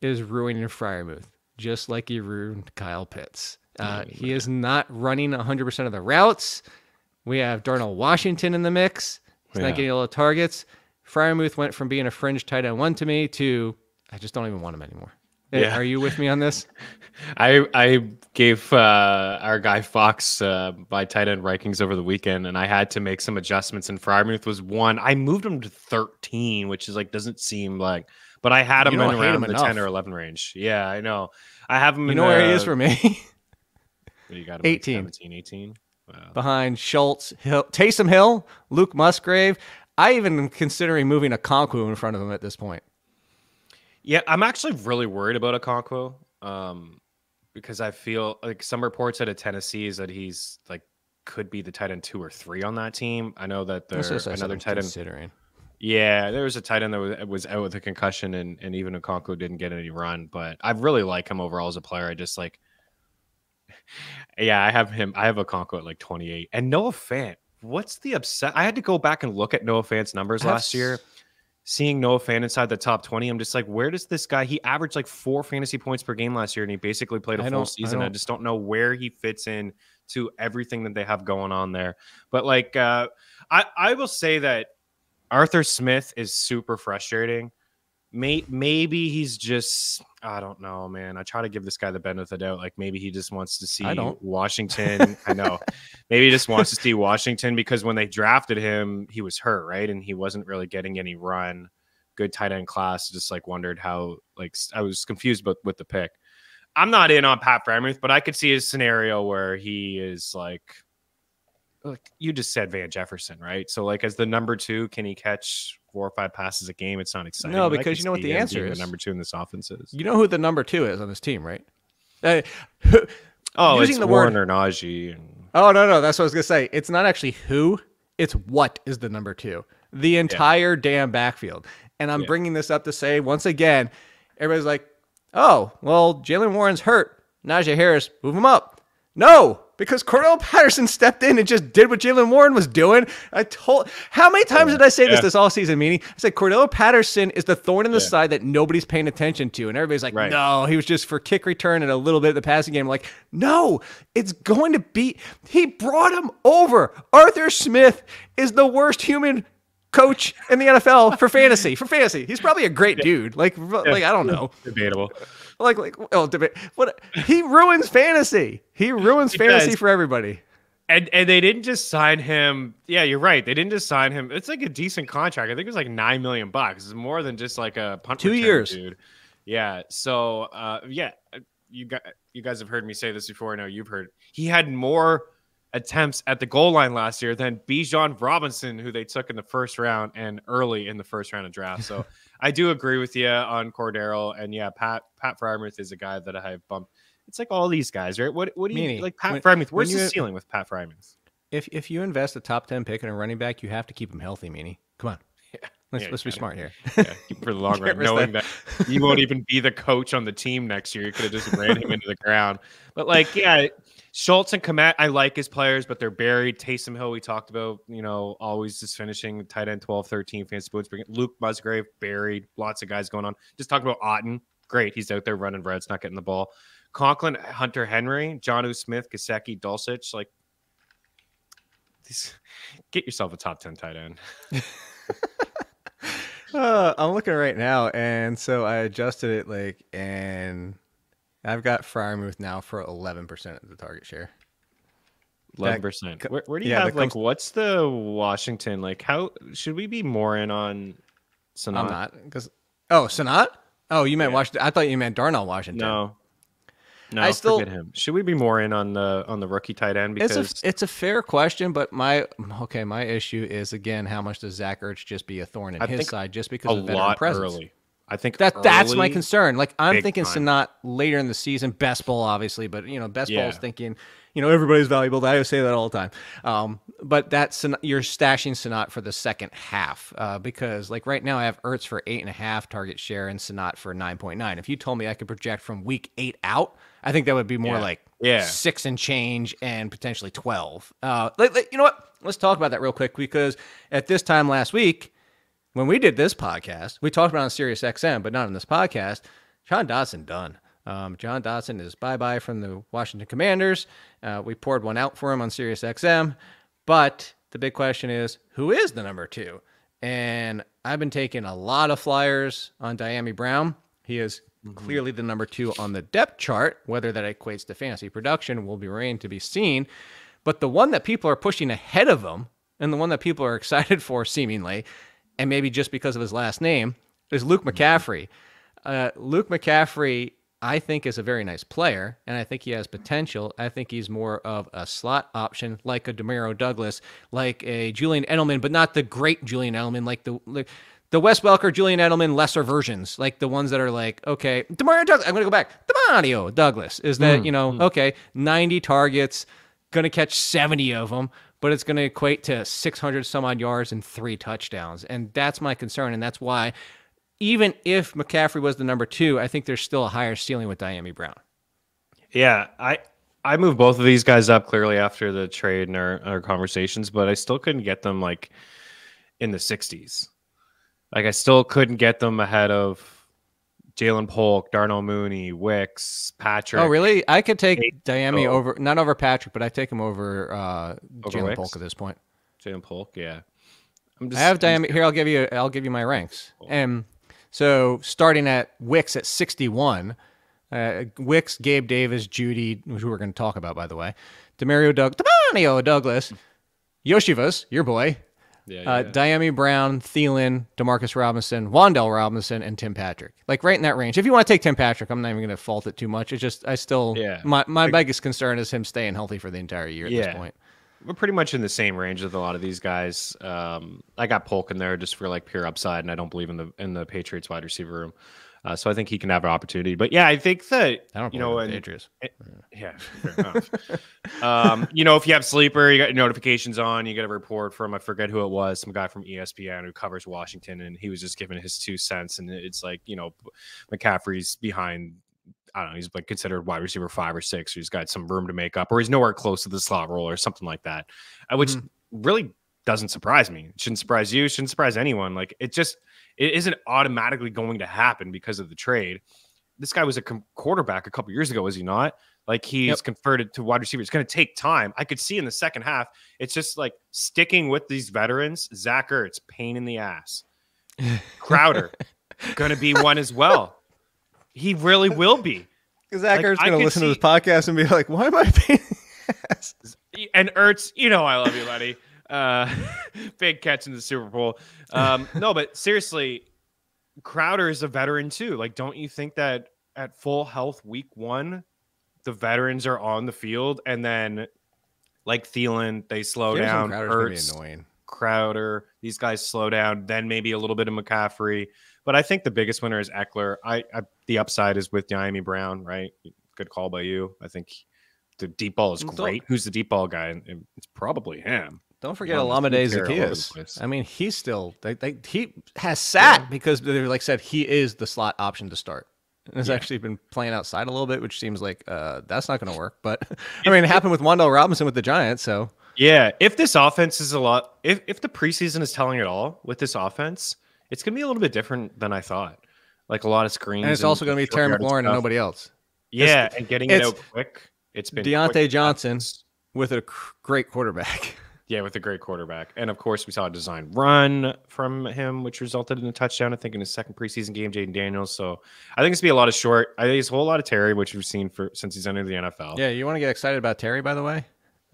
is ruining Freiermuth, just like he ruined Kyle Pitts. Uh, he is not running 100% of the routes. We have Darnell Washington in the mix. He's Yeah. not getting a lot of targets. Freiermuth went from being a fringe tight end one to me to I just don't even want him anymore. Uh, Yeah. Are you with me on this? I I gave uh, our guy Fox uh, my tight end rankings over the weekend, and I had to make some adjustments. And Freiermuth was one. I moved him to thirteen, which is like doesn't seem like, but I had him in around him the enough. ten or eleven range. Yeah, I know. I have him. You in, know where he uh, is for me? You got him 18. 17, 18? Wow. Behind Schultz, Hill, Taysom Hill, Luke Musgrave. I even am considering moving Okonkwo in front of him at this point. Yeah, I'm actually really worried about Okonkwo um, because I feel like some reports out of Tennessee is that he's like could be the tight end two or three on that team. I know that there's another tight end. considering. Yeah, there was a tight end that was, was out with a concussion, and and even Okonkwo didn't get any run. But I really like him overall as a player. I just like, yeah, I have him. I have Okonkwo at like 28, and Noah Fant. What's the upset? I had to go back and look at Noah Fant's numbers last year seeing Noah Fant inside the top 20, I'm just like, where does this guy? He averaged like four fantasy points per game last year, and he basically played a I full don't- I season. I, just don't know where he fits in to everything that they have going on there. But like, uh, I I will say that Arthur Smith is super frustrating. May, maybe he's just I don't know, man. I try to give this guy the benefit of the doubt. Like maybe he just wants to see I don't. Washington. I know. Maybe he just wants to see Washington because when they drafted him, he was hurt, right? And he wasn't really getting any run. Good tight end class. Just like wondered how like I was confused with with the pick. I'm not in on Pat Freiermuth, but I could see a scenario where he is like like you just said Van Jefferson, right? So like as the number two, can he catch four or five passes a game? It's not exciting. No, because you know what the answer is. The number two in this offense is. You know who the number two is on this team, right? Uh, Oh, using it's the Warren word- or Najee. And, oh no, no, that's what I was gonna say. It's not actually who; it's what is the number two. The entire damn backfield. And I'm Yeah. bringing this up to say once again, everybody's like, "Oh, well, Jaylen Warren's hurt. Najee Harris, move him up." No, because Cordarrelle Patterson stepped in and just did what Jaylen Warren was doing. I told how many times did I say this Yeah. this all season, meaning I said Cordarrelle Patterson is the thorn in the side that nobody's paying attention to, and everybody's like, Right. no, he was just for kick return and a little bit of the passing game. like, no, it's going to be. He brought him over. Arthur Smith is the worst human coach in the NFL for fantasy. For fantasy, he's probably a great dude. Like, like I don't know. debatable. Like, like, oh, debate. What? He ruins fantasy. He ruins fantasy does. for everybody. And and they didn't just sign him. Yeah, you're right. They didn't just sign him. It's like a decent contract. I think it was like nine million bucks. It's more than just like a punt Two return, years. dude. Yeah. So uh, yeah, you guys, you guys have heard me say this before. I know you've heard. He had more attempts at the goal line last year than Bijan Robinson, who they took in the first round and early in the first round of draft. So I do agree with you on Cordarrelle, and yeah, Pat Pat Freiermuth is a guy that I have bumped. It's like all these guys, right? What what do you Meaney, like? Pat when-. Where's the ceiling with Pat Freiermuth? If if you invest a top ten pick in a running back, you have to keep him healthy, meaney. Come on. Let's, Yeah, let's be smart here. yeah, for the long run, knowing that. you won't even be the coach on the team next year. You could have just ran him into the ground. But like, yeah, Schultz and Kmet, I like his players, but they're buried. Taysom Hill, we talked about, you know, always just finishing tight end 12, 13, fancy points. Luke Musgrave, buried. Lots of guys going on. Just talk about Otton. Great. He's out there running routes, not getting the ball. Conklin, Hunter Henry, Jonnu Smith, Gesicki, Dulcich. Like, get yourself a top 10 tight end. Uh, I'm looking right now, and so I adjusted it like, and I've got Freiermuth now for 11% of the target share. Eleven percent. co- Where, where do you yeah, have like comes- what's the Washington like? How should we be more in on? Sonata? I'm not because oh, Sinnott. Oh, you meant Yeah. Washington. I thought you meant Darnell Washington. No, no. I still- forget him. Should we be more in on the on the rookie tight end It's because a it's a fair question, but my okay, my issue is again how much does Zach Ertz just be a thorn in I his side just a because of veteran lot presence? early? I think That that's my concern. Like I'm thinking time. Sinnott later in the season, best ball obviously, but you know best Yeah. is thinking, you know everybody's valuable. I say that all the time. Um, but that's you're stashing Sinnott for the second half uh, because like right now I have Ertz for eight and a half target share and Sinnott for nine point nine. If you told me I could project from week eight out, I think that would be more Yeah. like Yeah. six and change and potentially twelve. Uh, like, like, you know what? Let's talk about that real quick because at this time last week when we did this podcast, we talked about on Sirius XM, but not on this podcast. Jahan Dotson done. Um, Jahan Dotson is bye bye from the Washington Commanders. Uh, we poured one out for him on Sirius XM, but the big question is who is the number two? And I've been taking a lot of flyers on Dyami Brown. He is clearly the number two on the depth chart. Whether that equates to fantasy production will be remain to be seen. But the one that people are pushing ahead of him, and the one that people are excited for, seemingly, and maybe just because of his last name, is Luke mm-hmm. McCaffrey. Uh, Luke McCaffrey, I think, is a very nice player, and I think he has potential. I think he's more of a slot option, like a Demario Douglas, like a Julian Edelman, but not the great Julian Edelman, like the like the Wes Welker, Julian Edelman, lesser versions, like the ones that are like, okay, Demario Douglas. I'm going to go back. Demario Douglas is that mm, you know, mm. okay, 90 targets, going to catch 70 of them, but it's going to equate to 600 some odd yards and three touchdowns. And that's my concern. And that's why, even if McCaffrey was the number two, I think there's still a higher ceiling with Dyami Brown. Yeah, I I moved both of these guys up clearly after the trade and our, our conversations, but I still couldn't get them like in the 60s. Like I still couldn't get them ahead of Ja'Lynn Polk, Darnell Mooney, Wicks, Patrick. Oh, really? I could take Eight- Dyami oh. over, not over Patrick, but I take him over uh, Over Ja'Lynn Polk at this point. Ja'Lynn Polk, yeah. I'm I have Dyami here. I'll give you. I'll give you my ranks. And so starting at Wicks at 61, uh, Wicks, Gabe Davis, Judy, who we're going to talk about by the way, Demario Doug, Demonio Douglas, Yoshivas, your boy, Yeah, uh, Dyami Brown, Thielen, Demarcus Robinson, Wan'Dale Robinson, and Tim Patrick. Like right in that range. If you want to take Tim Patrick, I'm not even going to fault it too much. It's just I still Yeah. my my biggest concern is him staying healthy for the entire year at Yeah. this point. we're pretty much in the same range with a lot of these guys. Um, I got Polk in there just for like pure upside, and I don't believe in the in the Patriots wide receiver room. Uh, so I think he can have an opportunity. But yeah, I think that I don't you know, and- Patriots. yeah, um, you know, if you have sleeper, you got notifications on, you get a report from I forget who it was, some guy from ESPN who covers Washington, and he was just giving his two cents, and it's like you know, McCaffrey's behind. I don't know. He's like considered wide receiver five or six. Or he's got some room to make up, or he's nowhere close to the slot role, or something like that. Uh, which really doesn't surprise me. It shouldn't surprise you. Shouldn't surprise anyone. Like it just it isn't automatically going to happen because of the trade. This guy was a quarterback a couple years ago, was he not? Like he's Yep. converted to wide receiver. It's going to take time. I could see in the second half. It's just like sticking with these veterans. Zach Ertz, pain in the ass. Crowder, going to be one as well. He really will be. Zach Like, Ertz going to listen to this podcast and be like, "Why am I paying?" and Ertz, you know I love you, buddy. Uh, big catch in the Super Bowl. Um, no, but seriously, Crowder is a veteran too. Like, don't you think that at full health week one, the veterans are on the field, and then like Thielen, they slow down. Crowder's Ertz, annoying. Crowder, these guys slow down. Then maybe a little bit of McCaffrey, but I think the biggest winner is Ekeler. I, I the upside is with Dyami Brown, right? Good call by you. I think the deep ball is great. Who's the deep ball guy? It's probably him. Don't forget Olamide and Terry all over the Zaccheaus. I mean, he's still they, they, he has sat because they like said he is the slot option to start. And has actually been playing outside a little bit, which seems like uh, that's not going to work. But I mean, it happened with Wan'Dale Robinson with the Giants. So Yeah, if this offense is a lot, if if the preseason is telling it all with this offense, it's gonna be a little bit different than I thought. Like a lot of screens, and it's also going to be Terry McLaurin and nobody else. Yeah, and getting it out quick. It's been Diontae Johnson with a great quarterback. Yeah, with a great quarterback, and of course we saw a design run from him, which resulted in a touchdown. I think in his second preseason game, Jayden Daniels. So I think it's gonna be a lot of short. I think it's a whole lot of Terry, which we've seen for since he's entered the NFL. Yeah, you want to get excited about Terry, by the way?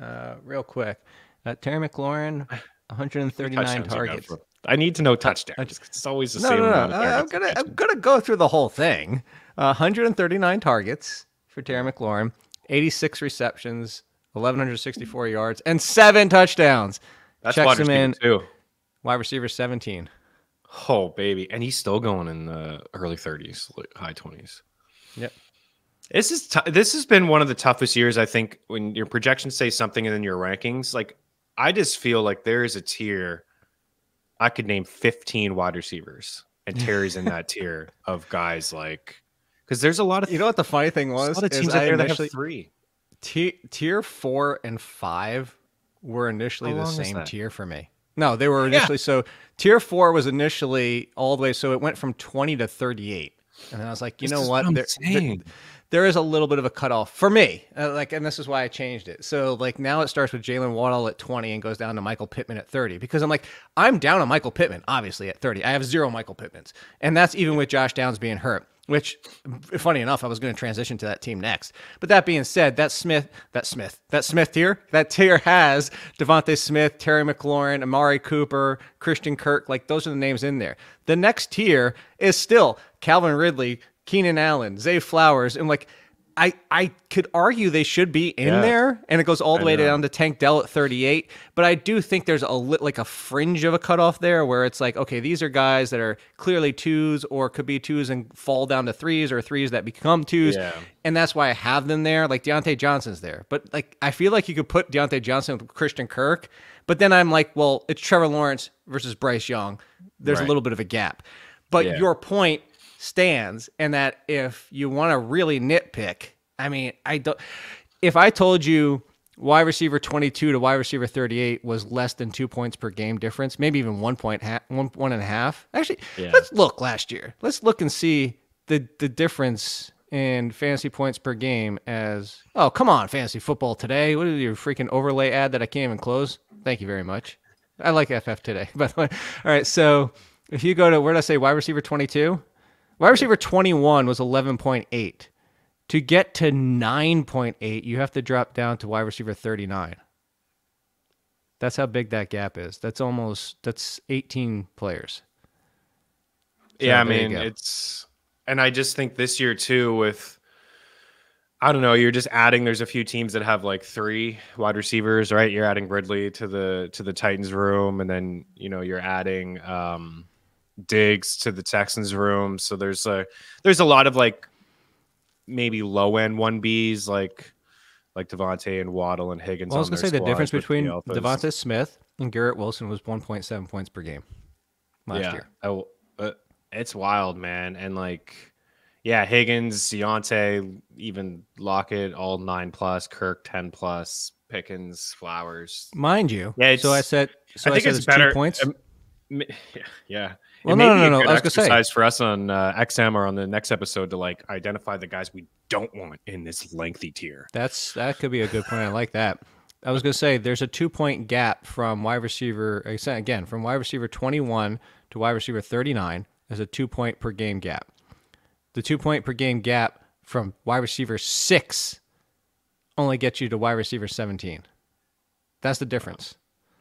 Uh, real quick. Uh, Terry McLaurin, 139 Touchdowns you got targets. I need to know touchdowns. It's always the No, same. no, no. amount of I- I'm gonna I'm gonna go through the whole thing. Uh, 139 targets for Terry McLaurin, 86 receptions, 1164 yards, and seven touchdowns. That's Checks wide him in receiver too. wide receiver 17. Oh baby, and he's still going in the early 30s, like high 20s. Yep. This is t- this has been one of the toughest years I think when your projections say something and then your rankings. Like I just feel like there is a tier. I could name 15 wide receivers, and Terry's in that tier of guys like because there's a lot of You know what the funny thing was? a lot of teams out there that have three. T- tier four and five were initially the same tier for me. No, they were Yeah. initially so tier four was initially all the way, so it went from 20 to 38. And then I was like, you This know what? what There- there- there is a little bit of a cutoff for me. Uh, like, and this is why I changed it. So, like, now it starts with Jaylen Waddle at 20 and goes down to Michael Pittman at 30 because I'm like, I'm down on Michael Pittman, obviously, at 30. I have zero Michael Pittmans. And that's even with Josh Downs being hurt, which, funny enough, I was going to transition to that team next. But that being said, that Smith, that Smith, that Smith tier, that tier has DeVonta Smith, Terry McLaurin, Amari Cooper, Christian Kirk. Like, those are the names in there. The next tier is still Calvin Ridley, Keenan Allen, Zay Flowers, and like I I could argue they should be in Yeah. there, and it goes all the I way know. down to Tank Dell at 38. But I do think there's a li- like a fringe of a cutoff there where it's like, okay, these are guys that are clearly twos or could be twos and fall down to threes or threes that become twos. Yeah. And that's why I have them there. Like Diontae Johnson's there. But like I feel like you could put Diontae Johnson with Christian Kirk, but then I'm like, well, it's Trevor Lawrence versus Bryce Young. There's a little bit of a gap. But Yeah. your point stands and that if you want to really nitpick, I mean, I don't if I told you wide receiver 22 to wide receiver 38 was less than 2 points per game difference, maybe even 1 point ha- one one and a half. Actually, Yeah. let's look last year. Let's look and see the the difference in fantasy points per game as Oh, come on, fantasy football today. What is your freaking overlay ad that I can't even close? Thank you very much. I like FF today, by the way. All right, so if you go to where did I say wide receiver 22? Wide receiver 21 was 11.8. To get to 9.8, you have to drop down to wide receiver 39. That's how big that gap is. That's almost that's 18 players. So yeah, I mean, it's and I just think this year too with I don't know, you're just adding there's a few teams that have like three wide receivers, right? You're adding Ridley to the to the Titans room and then, you know, you're adding um Diggs to the Texans room. So there's a there's a lot of like maybe low end one Bs like like DeVonta and Waddle and Higgins. Well, I was going to say the difference between the. Devonta Smith and Garrett Wilson was 1.7 points per game last year. Oh, uh, it's wild, man. And like, yeah, Higgins, Diontae, even Lockett, all nine plus, Kirk ten plus, Pickens, Flowers. Mind you. Yeah, so I said so I, I think said it's two better. points. um, yeah, yeah. Well, no, no, no, no, I was gonna say- for us on uh, XM or on the next episode to like identify the guys we don't want in this lengthy tier. That's that could be a good point. I like that. I was going to say there's a two point gap from wide receiver again from wide receiver 21 to wide receiver 39. There's a two point per game gap. The two point per game gap from wide receiver six only gets you to wide receiver 17. That's the difference.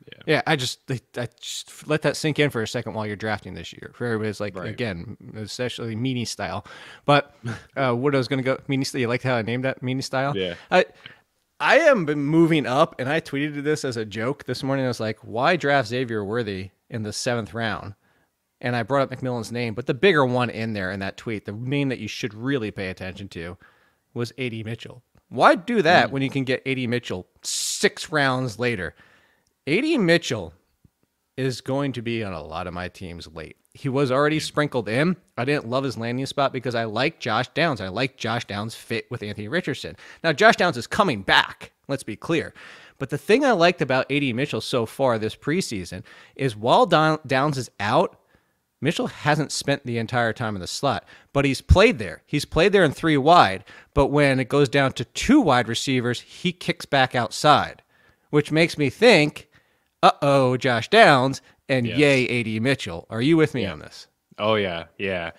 Yeah. Yeah, I just I just let that sink in for a second while you're drafting this year. For everybody's like Right. again, especially Meaney style. But uh, what I was gonna go Meaney style. You like how I named that Meaney style? Yeah. I I am moving up, and I tweeted this as a joke this morning. I was like, "Why draft Xavier Worthy in the seventh round?" And I brought up McMillan's name, but the bigger one in there in that tweet, the name that you should really pay attention to, was AD Mitchell. Why do that Hmm. when you can get AD Mitchell six rounds later? AD Mitchell is going to be on a lot of my teams late. He was already mm. sprinkled in. I didn't love his landing spot because I like Josh Downs. I like Josh Downs' fit with Anthony Richardson. Now, Josh Downs is coming back. Let's be clear. But the thing I liked about AD Mitchell so far this preseason is while Downs is out, Mitchell hasn't spent the entire time in the slot, but he's played there. He's played there in three wide, but when it goes down to two wide receivers, he kicks back outside, which makes me think, uh oh, Josh Downs and yes. yay, AD Mitchell. Are you with me yeah. on this? Oh, yeah. Yeah.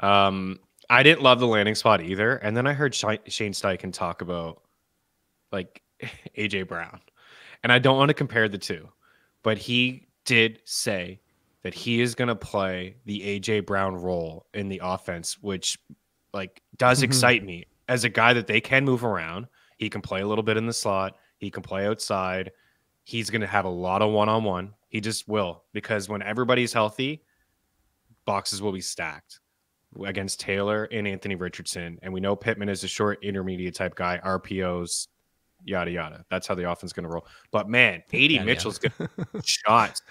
Um, I didn't love the landing spot either. And then I heard Shane Steichen talk about like AJ Brown. And I don't want to compare the two, but he did say that he is going to play the AJ Brown role in the offense, which like does mm-hmm. excite me as a guy that they can move around. He can play a little bit in the slot. He can play outside. He's going to have a lot of one-on-one. He just will because when everybody's healthy, boxes will be stacked against Taylor and Anthony Richardson. And we know Pittman is a short intermediate type guy, RPOs, yada yada. That's how the offense is going to roll. But man, 80 yeah, Mitchell's yeah. good shots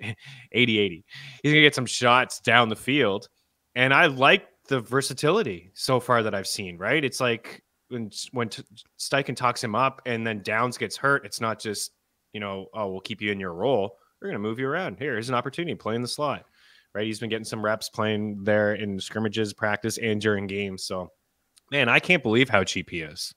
80 80. He's going to get some shots down the field. And I like the versatility so far that I've seen, right? It's like when when Steichen talks him up and then Downs gets hurt, it's not just, you know, oh, we'll keep you in your role. We're going to move you around. Here, here's an opportunity. playing the slot, right? He's been getting some reps playing there in scrimmages, practice, and during games. So, man, I can't believe how cheap he is.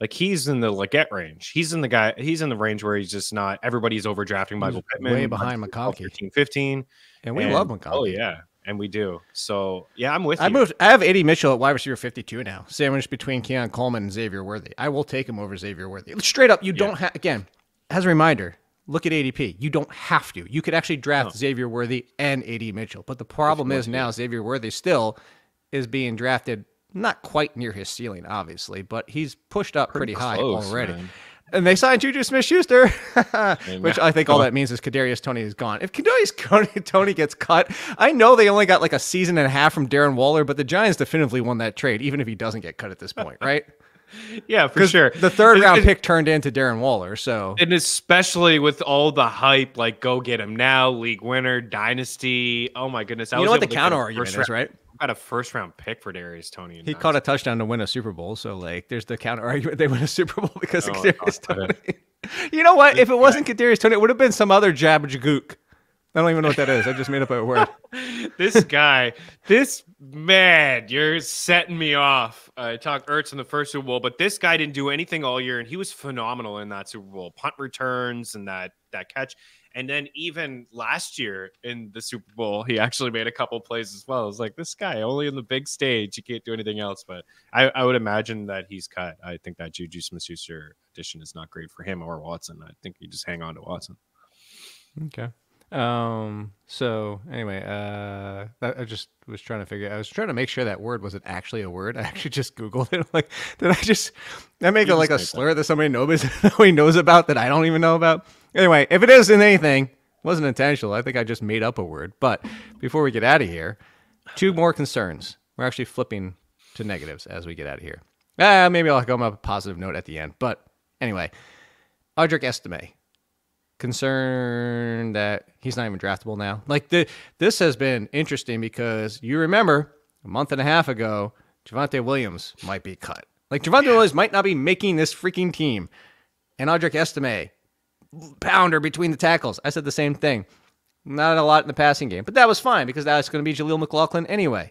Like he's in the Legette range. He's in the guy. He's in the range where he's just not. Everybody's overdrafting Michael Pittman. Way behind McConkey. 13, 15. And we and, love McConkey. Oh yeah, and we do. So yeah, I'm with I you. moved. I have AD Mitchell at wide receiver 52 now, sandwiched between Keon Coleman and Xavier Worthy. I will take him over Xavier Worthy. Straight up, you yeah. don't have. Again, as a reminder, look at ADP. You don't have to. You could actually draft no. Xavier Worthy and AD Mitchell. But the problem is now Xavier Worthy still is being drafted not quite near his ceiling, obviously, but he's pushed up pretty, pretty high already. Man. And they signed Juju Smith Schuster, which I think all that means is Kadarius Toney is gone. If Kadarius Toney gets cut, I know they only got like a season and a half from Darren Waller, but the Giants definitively won that trade, even if he doesn't get cut at this point, right? yeah, for sure. The third round pick turned into Darren Waller, so and especially with all the hype, like go get him now, league winner, dynasty. Oh my goodness! I you know what the counter argument is, right? Got a first round pick for Darius Toney. He caught a touchdown to win a Super Bowl. So like, there's the counter argument they win a Super Bowl because oh, of Kadarius Toney. you know what? If it wasn't Kadarius Toney, it would have been some other Jab Jagook. I don't even know what that is. I just made up a word. this guy, this man, you're setting me off. I talked Ertz in the first Super Bowl, but this guy didn't do anything all year, and he was phenomenal in that Super Bowl. Punt returns and that that catch. And then even last year in the Super Bowl, he actually made a couple plays as well. I was like, this guy only in the big stage, he can't do anything else. But I, I would imagine that he's cut. I think that Juju Smith-Schuster addition is not great for him or Watson. I think you just hang on to Watson. Okay. Um. So anyway, uh, I just was trying to figure. I was trying to make sure that word wasn't actually a word. I actually just googled it. like, did I just? Did I make it like a slur that. that somebody knows nobody knows about that I don't even know about? Anyway, if it is in anything, wasn't intentional. I think I just made up a word. But before we get out of here, two more concerns. We're actually flipping to negatives as we get out of here. Uh, maybe I'll come up with a positive note at the end. But anyway, Audric Estime. Concerned that he's not even draftable now. Like the this has been interesting because you remember a month and a half ago, Javonte Williams might be cut. Like Javonte Williams might not be making this freaking team. And Audric Estime pounder between the tackles. I said the same thing. Not a lot in the passing game, but that was fine because that's going to be Jaleel McLaughlin anyway.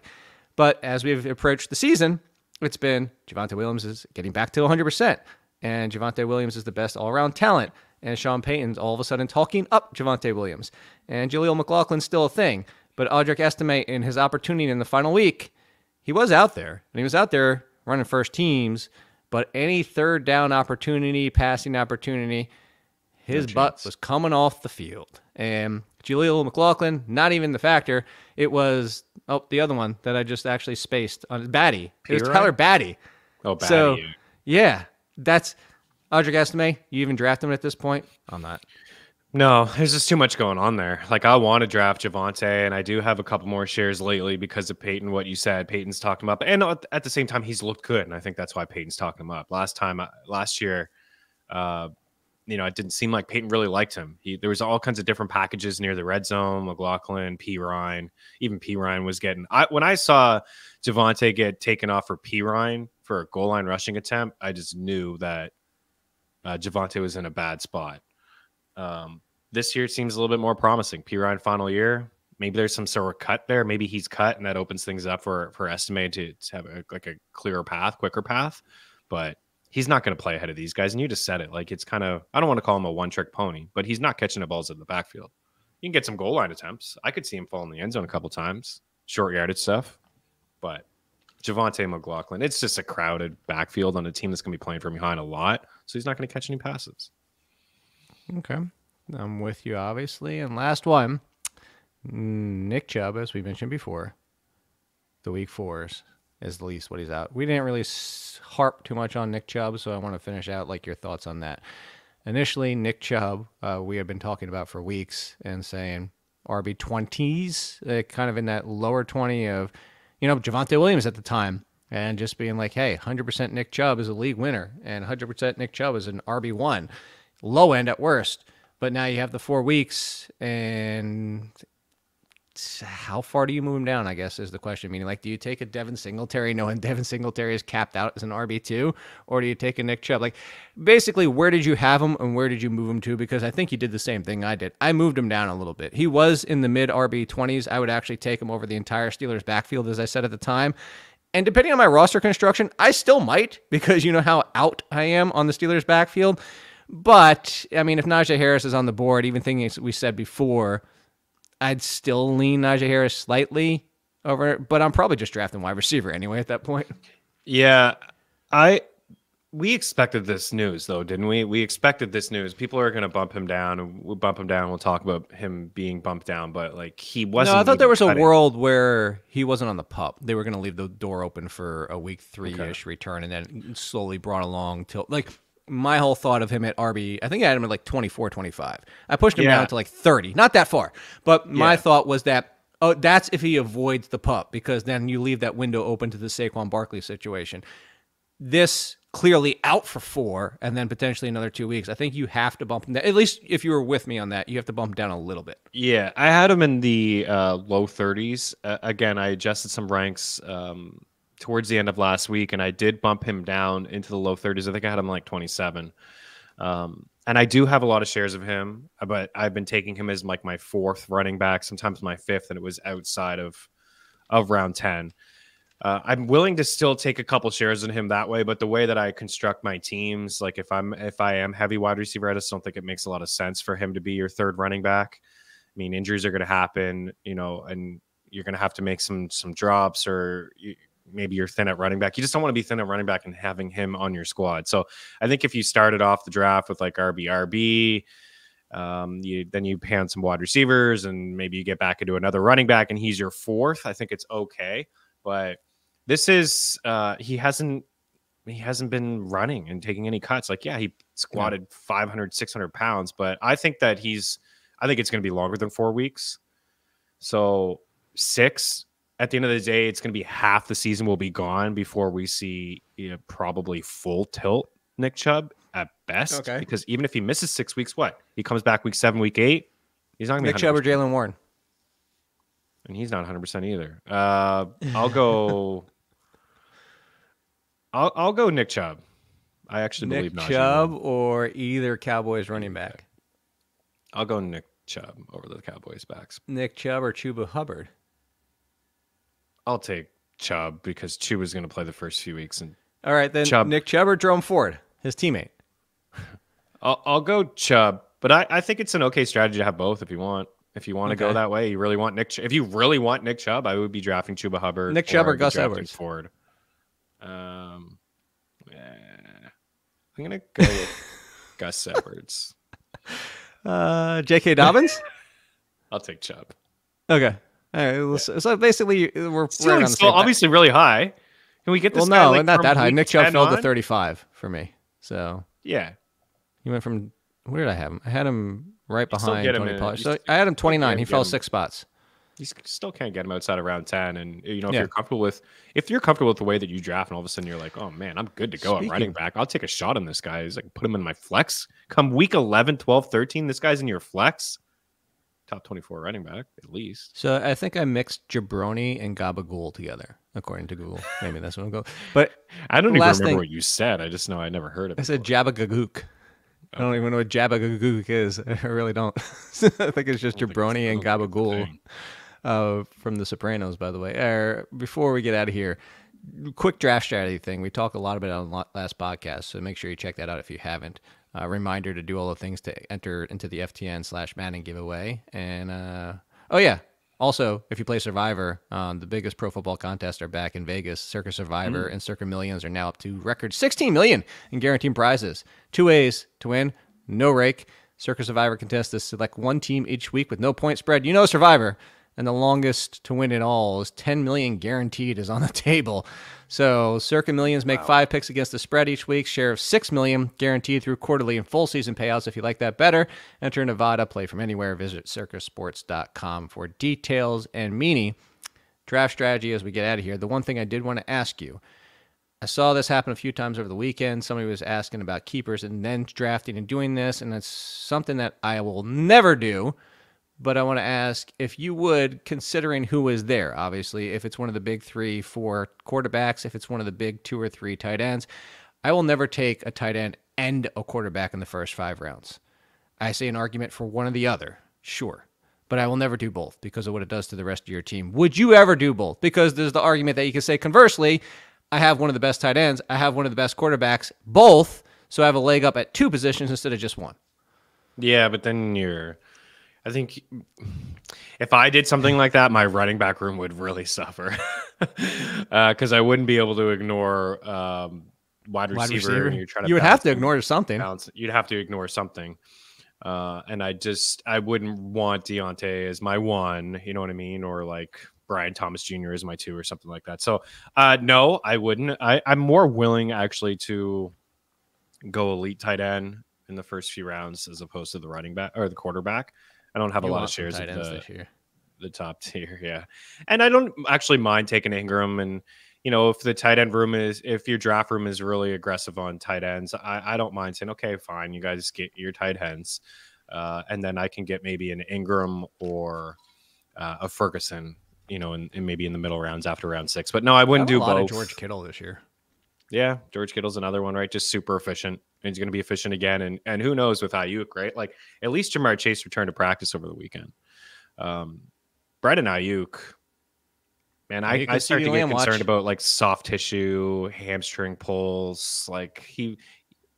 But as we've approached the season, it's been Javonte Williams is getting back to 100%. And Javonte Williams is the best all around talent. And Sean Payton's all of a sudden talking up Javonte Williams. And Jaleel McLaughlin's still a thing. But Audric Estime in his opportunity in the final week, he was out there. And he was out there running first teams. But any third down opportunity, passing opportunity, his no butt was coming off the field. And Jaleel McLaughlin, not even the factor. It was oh the other one that I just actually spaced on Badie. It was Tyler Badie. Oh, Badie. So yeah, that's Audric Estime. You even draft him at this point? I'm not. No, there's just too much going on there. Like I want to draft Javonte, and I do have a couple more shares lately because of Payton. What you said, Payton's talked him up, and at the same time, he's looked good, and I think that's why Payton's talking him up. Last time, uh, last year, uh, you know, it didn't seem like Payton really liked him. He, there was all kinds of different packages near the red zone. McLaughlin, Perine, even Perine was getting. I when I saw Javonte get taken off for Perine for a goal line rushing attempt, I just knew that uh, Javonte was in a bad spot. Um, this year seems a little bit more promising. Perine final year. Maybe there's some sort of cut there. Maybe he's cut, and that opens things up for for Estime to, to have a, like a clearer path, quicker path. But he's not going to play ahead of these guys. And you just said it. Like it's kind of I don't want to call him a one trick pony, but he's not catching the balls in the backfield. You can get some goal line attempts. I could see him fall in the end zone a couple times, short yardage stuff. But Javonte McLaughlin, it's just a crowded backfield on a team that's going to be playing from behind a lot. So he's not going to catch any passes. Okay. I'm with you, obviously. And last one Nick Chubb, as we mentioned before, the week fours is the least what he's out. We didn't really harp too much on Nick Chubb, so I want to finish out like your thoughts on that. Initially, Nick Chubb, uh, we have been talking about for weeks and saying RB 20s, uh, kind of in that lower 20 of, you know, Javonte Williams at the time, and just being like, hey, 100% Nick Chubb is a league winner, and 100% Nick Chubb is an RB1, low end at worst. But now you have the four weeks, and how far do you move him down? I guess is the question. Meaning, like, do you take a Devin Singletary, knowing Devin Singletary is capped out as an RB two, or do you take a Nick Chubb? Like, basically, where did you have him and where did you move him to? Because I think you did the same thing I did. I moved him down a little bit. He was in the mid RB twenties. I would actually take him over the entire Steelers backfield, as I said at the time. And depending on my roster construction, I still might because you know how out I am on the Steelers backfield. But I mean, if Najee Harris is on the board, even things we said before I'd still lean Najee Harris slightly over, but I'm probably just drafting wide receiver anyway at that point. Yeah, I we expected this news though, didn't we? We expected this news. People are going to bump him down, we'll bump him down. We'll talk about him being bumped down, but like he wasn't. No, I thought there was cutting. a world where he wasn't on the pup. They were going to leave the door open for a week three ish okay. return, and then slowly brought along till like my whole thought of him at RB, I think I had him at like 24, 25. I pushed him yeah. down to like 30, not that far. But my yeah. thought was that, oh, that's if he avoids the pup, because then you leave that window open to the Saquon Barkley situation. This clearly out for four and then potentially another two weeks. I think you have to bump him down. At least if you were with me on that, you have to bump down a little bit. Yeah, I had him in the uh, low 30s. Uh, again, I adjusted some ranks. Um, towards the end of last week, and I did bump him down into the low 30s. I think I had him like 27. Um, and I do have a lot of shares of him, but I've been taking him as like my fourth running back, sometimes my fifth, and it was outside of of round 10. Uh, I'm willing to still take a couple shares in him that way, but the way that I construct my teams, like if I'm if I am heavy wide receiver, I just don't think it makes a lot of sense for him to be your third running back. I mean, injuries are going to happen, you know, and you're going to have to make some some drops or maybe you're thin at running back. You just don't want to be thin at running back and having him on your squad. So I think if you started off the draft with like RB, um, you then you pan some wide receivers and maybe you get back into another running back and he's your fourth. I think it's okay, but this is uh, he hasn't he hasn't been running and taking any cuts. Like yeah, he squatted yeah. 500, 600 pounds, but I think that he's I think it's going to be longer than four weeks. So six at the end of the day, it's going to be half the season will be gone before we see you know, probably full tilt Nick Chubb at best. Okay. Because even if he misses six weeks, what he comes back week seven, week eight, he's not going to Nick Chubb or Jaylen Warren, and he's not 100 percent either. Uh, I'll go. I'll I'll go Nick Chubb. I actually believe Nick believe Chubb or either Cowboys running back. I'll go Nick Chubb over the Cowboys backs. Nick Chubb or Chuba Hubbard. I'll take Chubb because Chubb is going to play the first few weeks. And all right, then Chubb. Nick Chubb or Jerome Ford, his teammate. I'll, I'll go Chubb, but I, I think it's an okay strategy to have both if you want. If you want to okay. go that way, you really want Nick. Ch- if you really want Nick Chubb, I would be drafting Chuba Hubbard. Nick Chubb or, or Gus Edwards. Ford. Um, yeah. I'm gonna go with Gus Edwards. Uh, J.K. Dobbins. I'll take Chubb. Okay. All right, so, so basically, we're, still right obviously really high. Can we get this? Well, no, like not that high. Nick Chubb fell to 35 for me. So yeah, he went from where did I have him? I had him right behind Tony Pollard. So I had him 29. He fell six spots. You still can't get him outside of round ten, and you know if Yeah. you're comfortable with if you're comfortable with the way that you draft, and all of a sudden you're like, oh man, I'm good to go I'm running back. I'll take a shot on this guy. He's like, put him in my flex. Come week 11, 12, 13, this guy's in your flex. Top 24 running back at least. So I think I mixed jabroni and gabagool together, according to Google. Maybe that's what I'm going. But I don't even remember thing- what you said. I just know I never heard of it. I said jabagagook. I don't even know what Jabba is. I really don't. I think it's just I don't think it's- jabroni and don't think it's a gabagool. uh, from The Sopranos, by the way. Er, before we get out of here, quick draft strategy thing. We talked a lot about it on la- last podcast, so make sure you check that out if you haven't. Uh, reminder to do all the things to enter into the FTN slash Madden giveaway. And uh, oh yeah, also if you play Survivor, um, the biggest pro football contests are back in Vegas. Circa Survivor and Circa Millions are now up to record 16 million in guaranteed prizes. Two ways to win, no rake. Circa Survivor contests is select one team each week with no point spread. You know Survivor and the longest to win it all is 10 million guaranteed is on the table. So Circa Millions make five picks against the spread each week, share of 6 million guaranteed through quarterly and full season payouts if you like that better. Enter Nevada, play from anywhere, visit circasports.com for details and Meaney draft strategy as we get out of here. The one thing I did want to ask you, I saw this happen a few times over the weekend. Somebody was asking about keepers and then drafting and doing this, and it's something that I will never do but I want to ask if you would, considering who is there, obviously, if it's one of the big three, four quarterbacks, if it's one of the big two or three tight ends, I will never take a tight end and a quarterback in the first five rounds. I say an argument for one or the other, sure, but I will never do both because of what it does to the rest of your team. Would you ever do both? Because there's the argument that you can say conversely, I have one of the best tight ends, I have one of the best quarterbacks, both, so I have a leg up at two positions instead of just one. Yeah, but then you're. I think if I did something like that, my running back room would really suffer because I wouldn't be able to ignore um, wide receiver. Wide receiver. And you're trying to You would have to ignore something. balance- You'd have to ignore something. Uh, and I just I wouldn't want Diontae as my one, you know what I mean, or like Brian Thomas Jr. as my two, or something like that. So uh, no, I wouldn't. I, I'm more willing actually to go elite tight end in the first few rounds as opposed to the running back or the quarterback. I don't have a lot of shares of the, the top tier, yeah. And I don't actually mind taking Engram and you know, if the tight end room is if your draft room is really aggressive on tight ends, I, I don't mind saying, okay, fine, you guys get your tight ends. Uh, and then I can get maybe an Engram or uh, a Ferguson, you know, and maybe in the middle rounds after round six. But no, I I wouldn't have do a lot both. of George Kittle this year. Yeah, George Kittle's another one, right? Just super efficient. And he's going to be efficient again. And and who knows with Aiyuk, right? Like at least Ja'Marr Chase returned to practice over the weekend. Um, Brandon Aiyuk, man, I, I start to get concerned watch. about like soft tissue, hamstring pulls. Like he,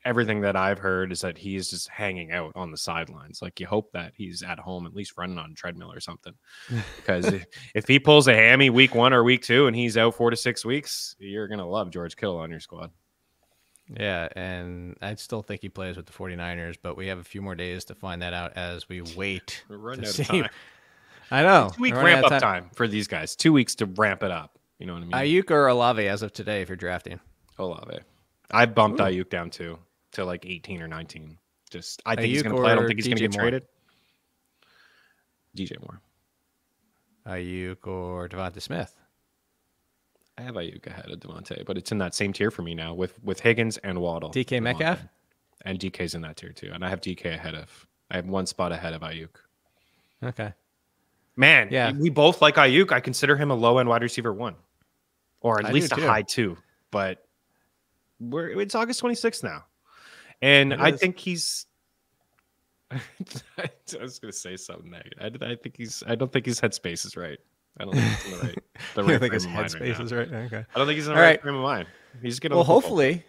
everything that I've heard is that he's just hanging out on the sidelines. Like you hope that he's at home, at least running on a treadmill or something. Because if, if he pulls a hammy week one or week two and he's out four to six weeks, you're gonna love George Kittle on your squad. Yeah, and I still think he plays with the 49ers, but we have a few more days to find that out as we wait. We're running out of time. I know. Two week ramp up of time. for these guys. Two weeks to ramp it up. You know what I mean? Aiyuk or Olave as of today if you're drafting. Olave. I bumped Aiyuk down too to like 18 or 19. Just I think he's going to play. I don't think he's going to get Moore? traded. DJ Moore. Aiyuk or Devonta Smith. I have Aiyuk ahead of DeVonta, but it's in that same tier for me now with with Higgins and Waddle. DK Metcalf? And DK's in that tier too. And I have DK ahead of I have one spot ahead of Aiyuk. Okay. Man, Yeah. we both like Aiyuk. I consider him a low end wide receiver one, or at I least a too. high two. But we're it's August 26th now, and I think he's. I was going to say something negative. I, I think he's. I don't think his headspace is right. I don't think he's in the right. The You right think his frame of mind headspace is right? Okay. I don't think he's in the All right, right. frame of mind. He's gonna. Well, hopefully,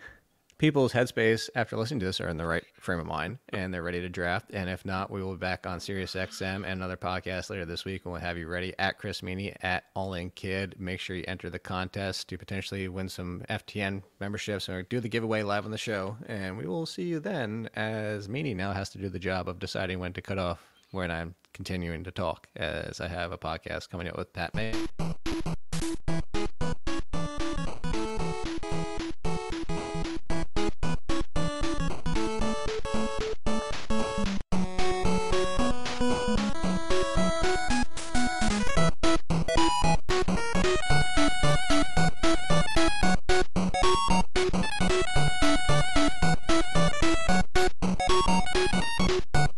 people's headspace after listening to this are in the right frame of mind and they're ready to draft. And if not, we will be back on Sirius XM and another podcast later this week. and We'll have you ready at Chris Meaney at All In Kid. Make sure you enter the contest to potentially win some FTN memberships or do the giveaway live on the show. And we will see you then as Meaney now has to do the job of deciding when to cut off when I'm continuing to talk as I have a podcast coming out with Pat May.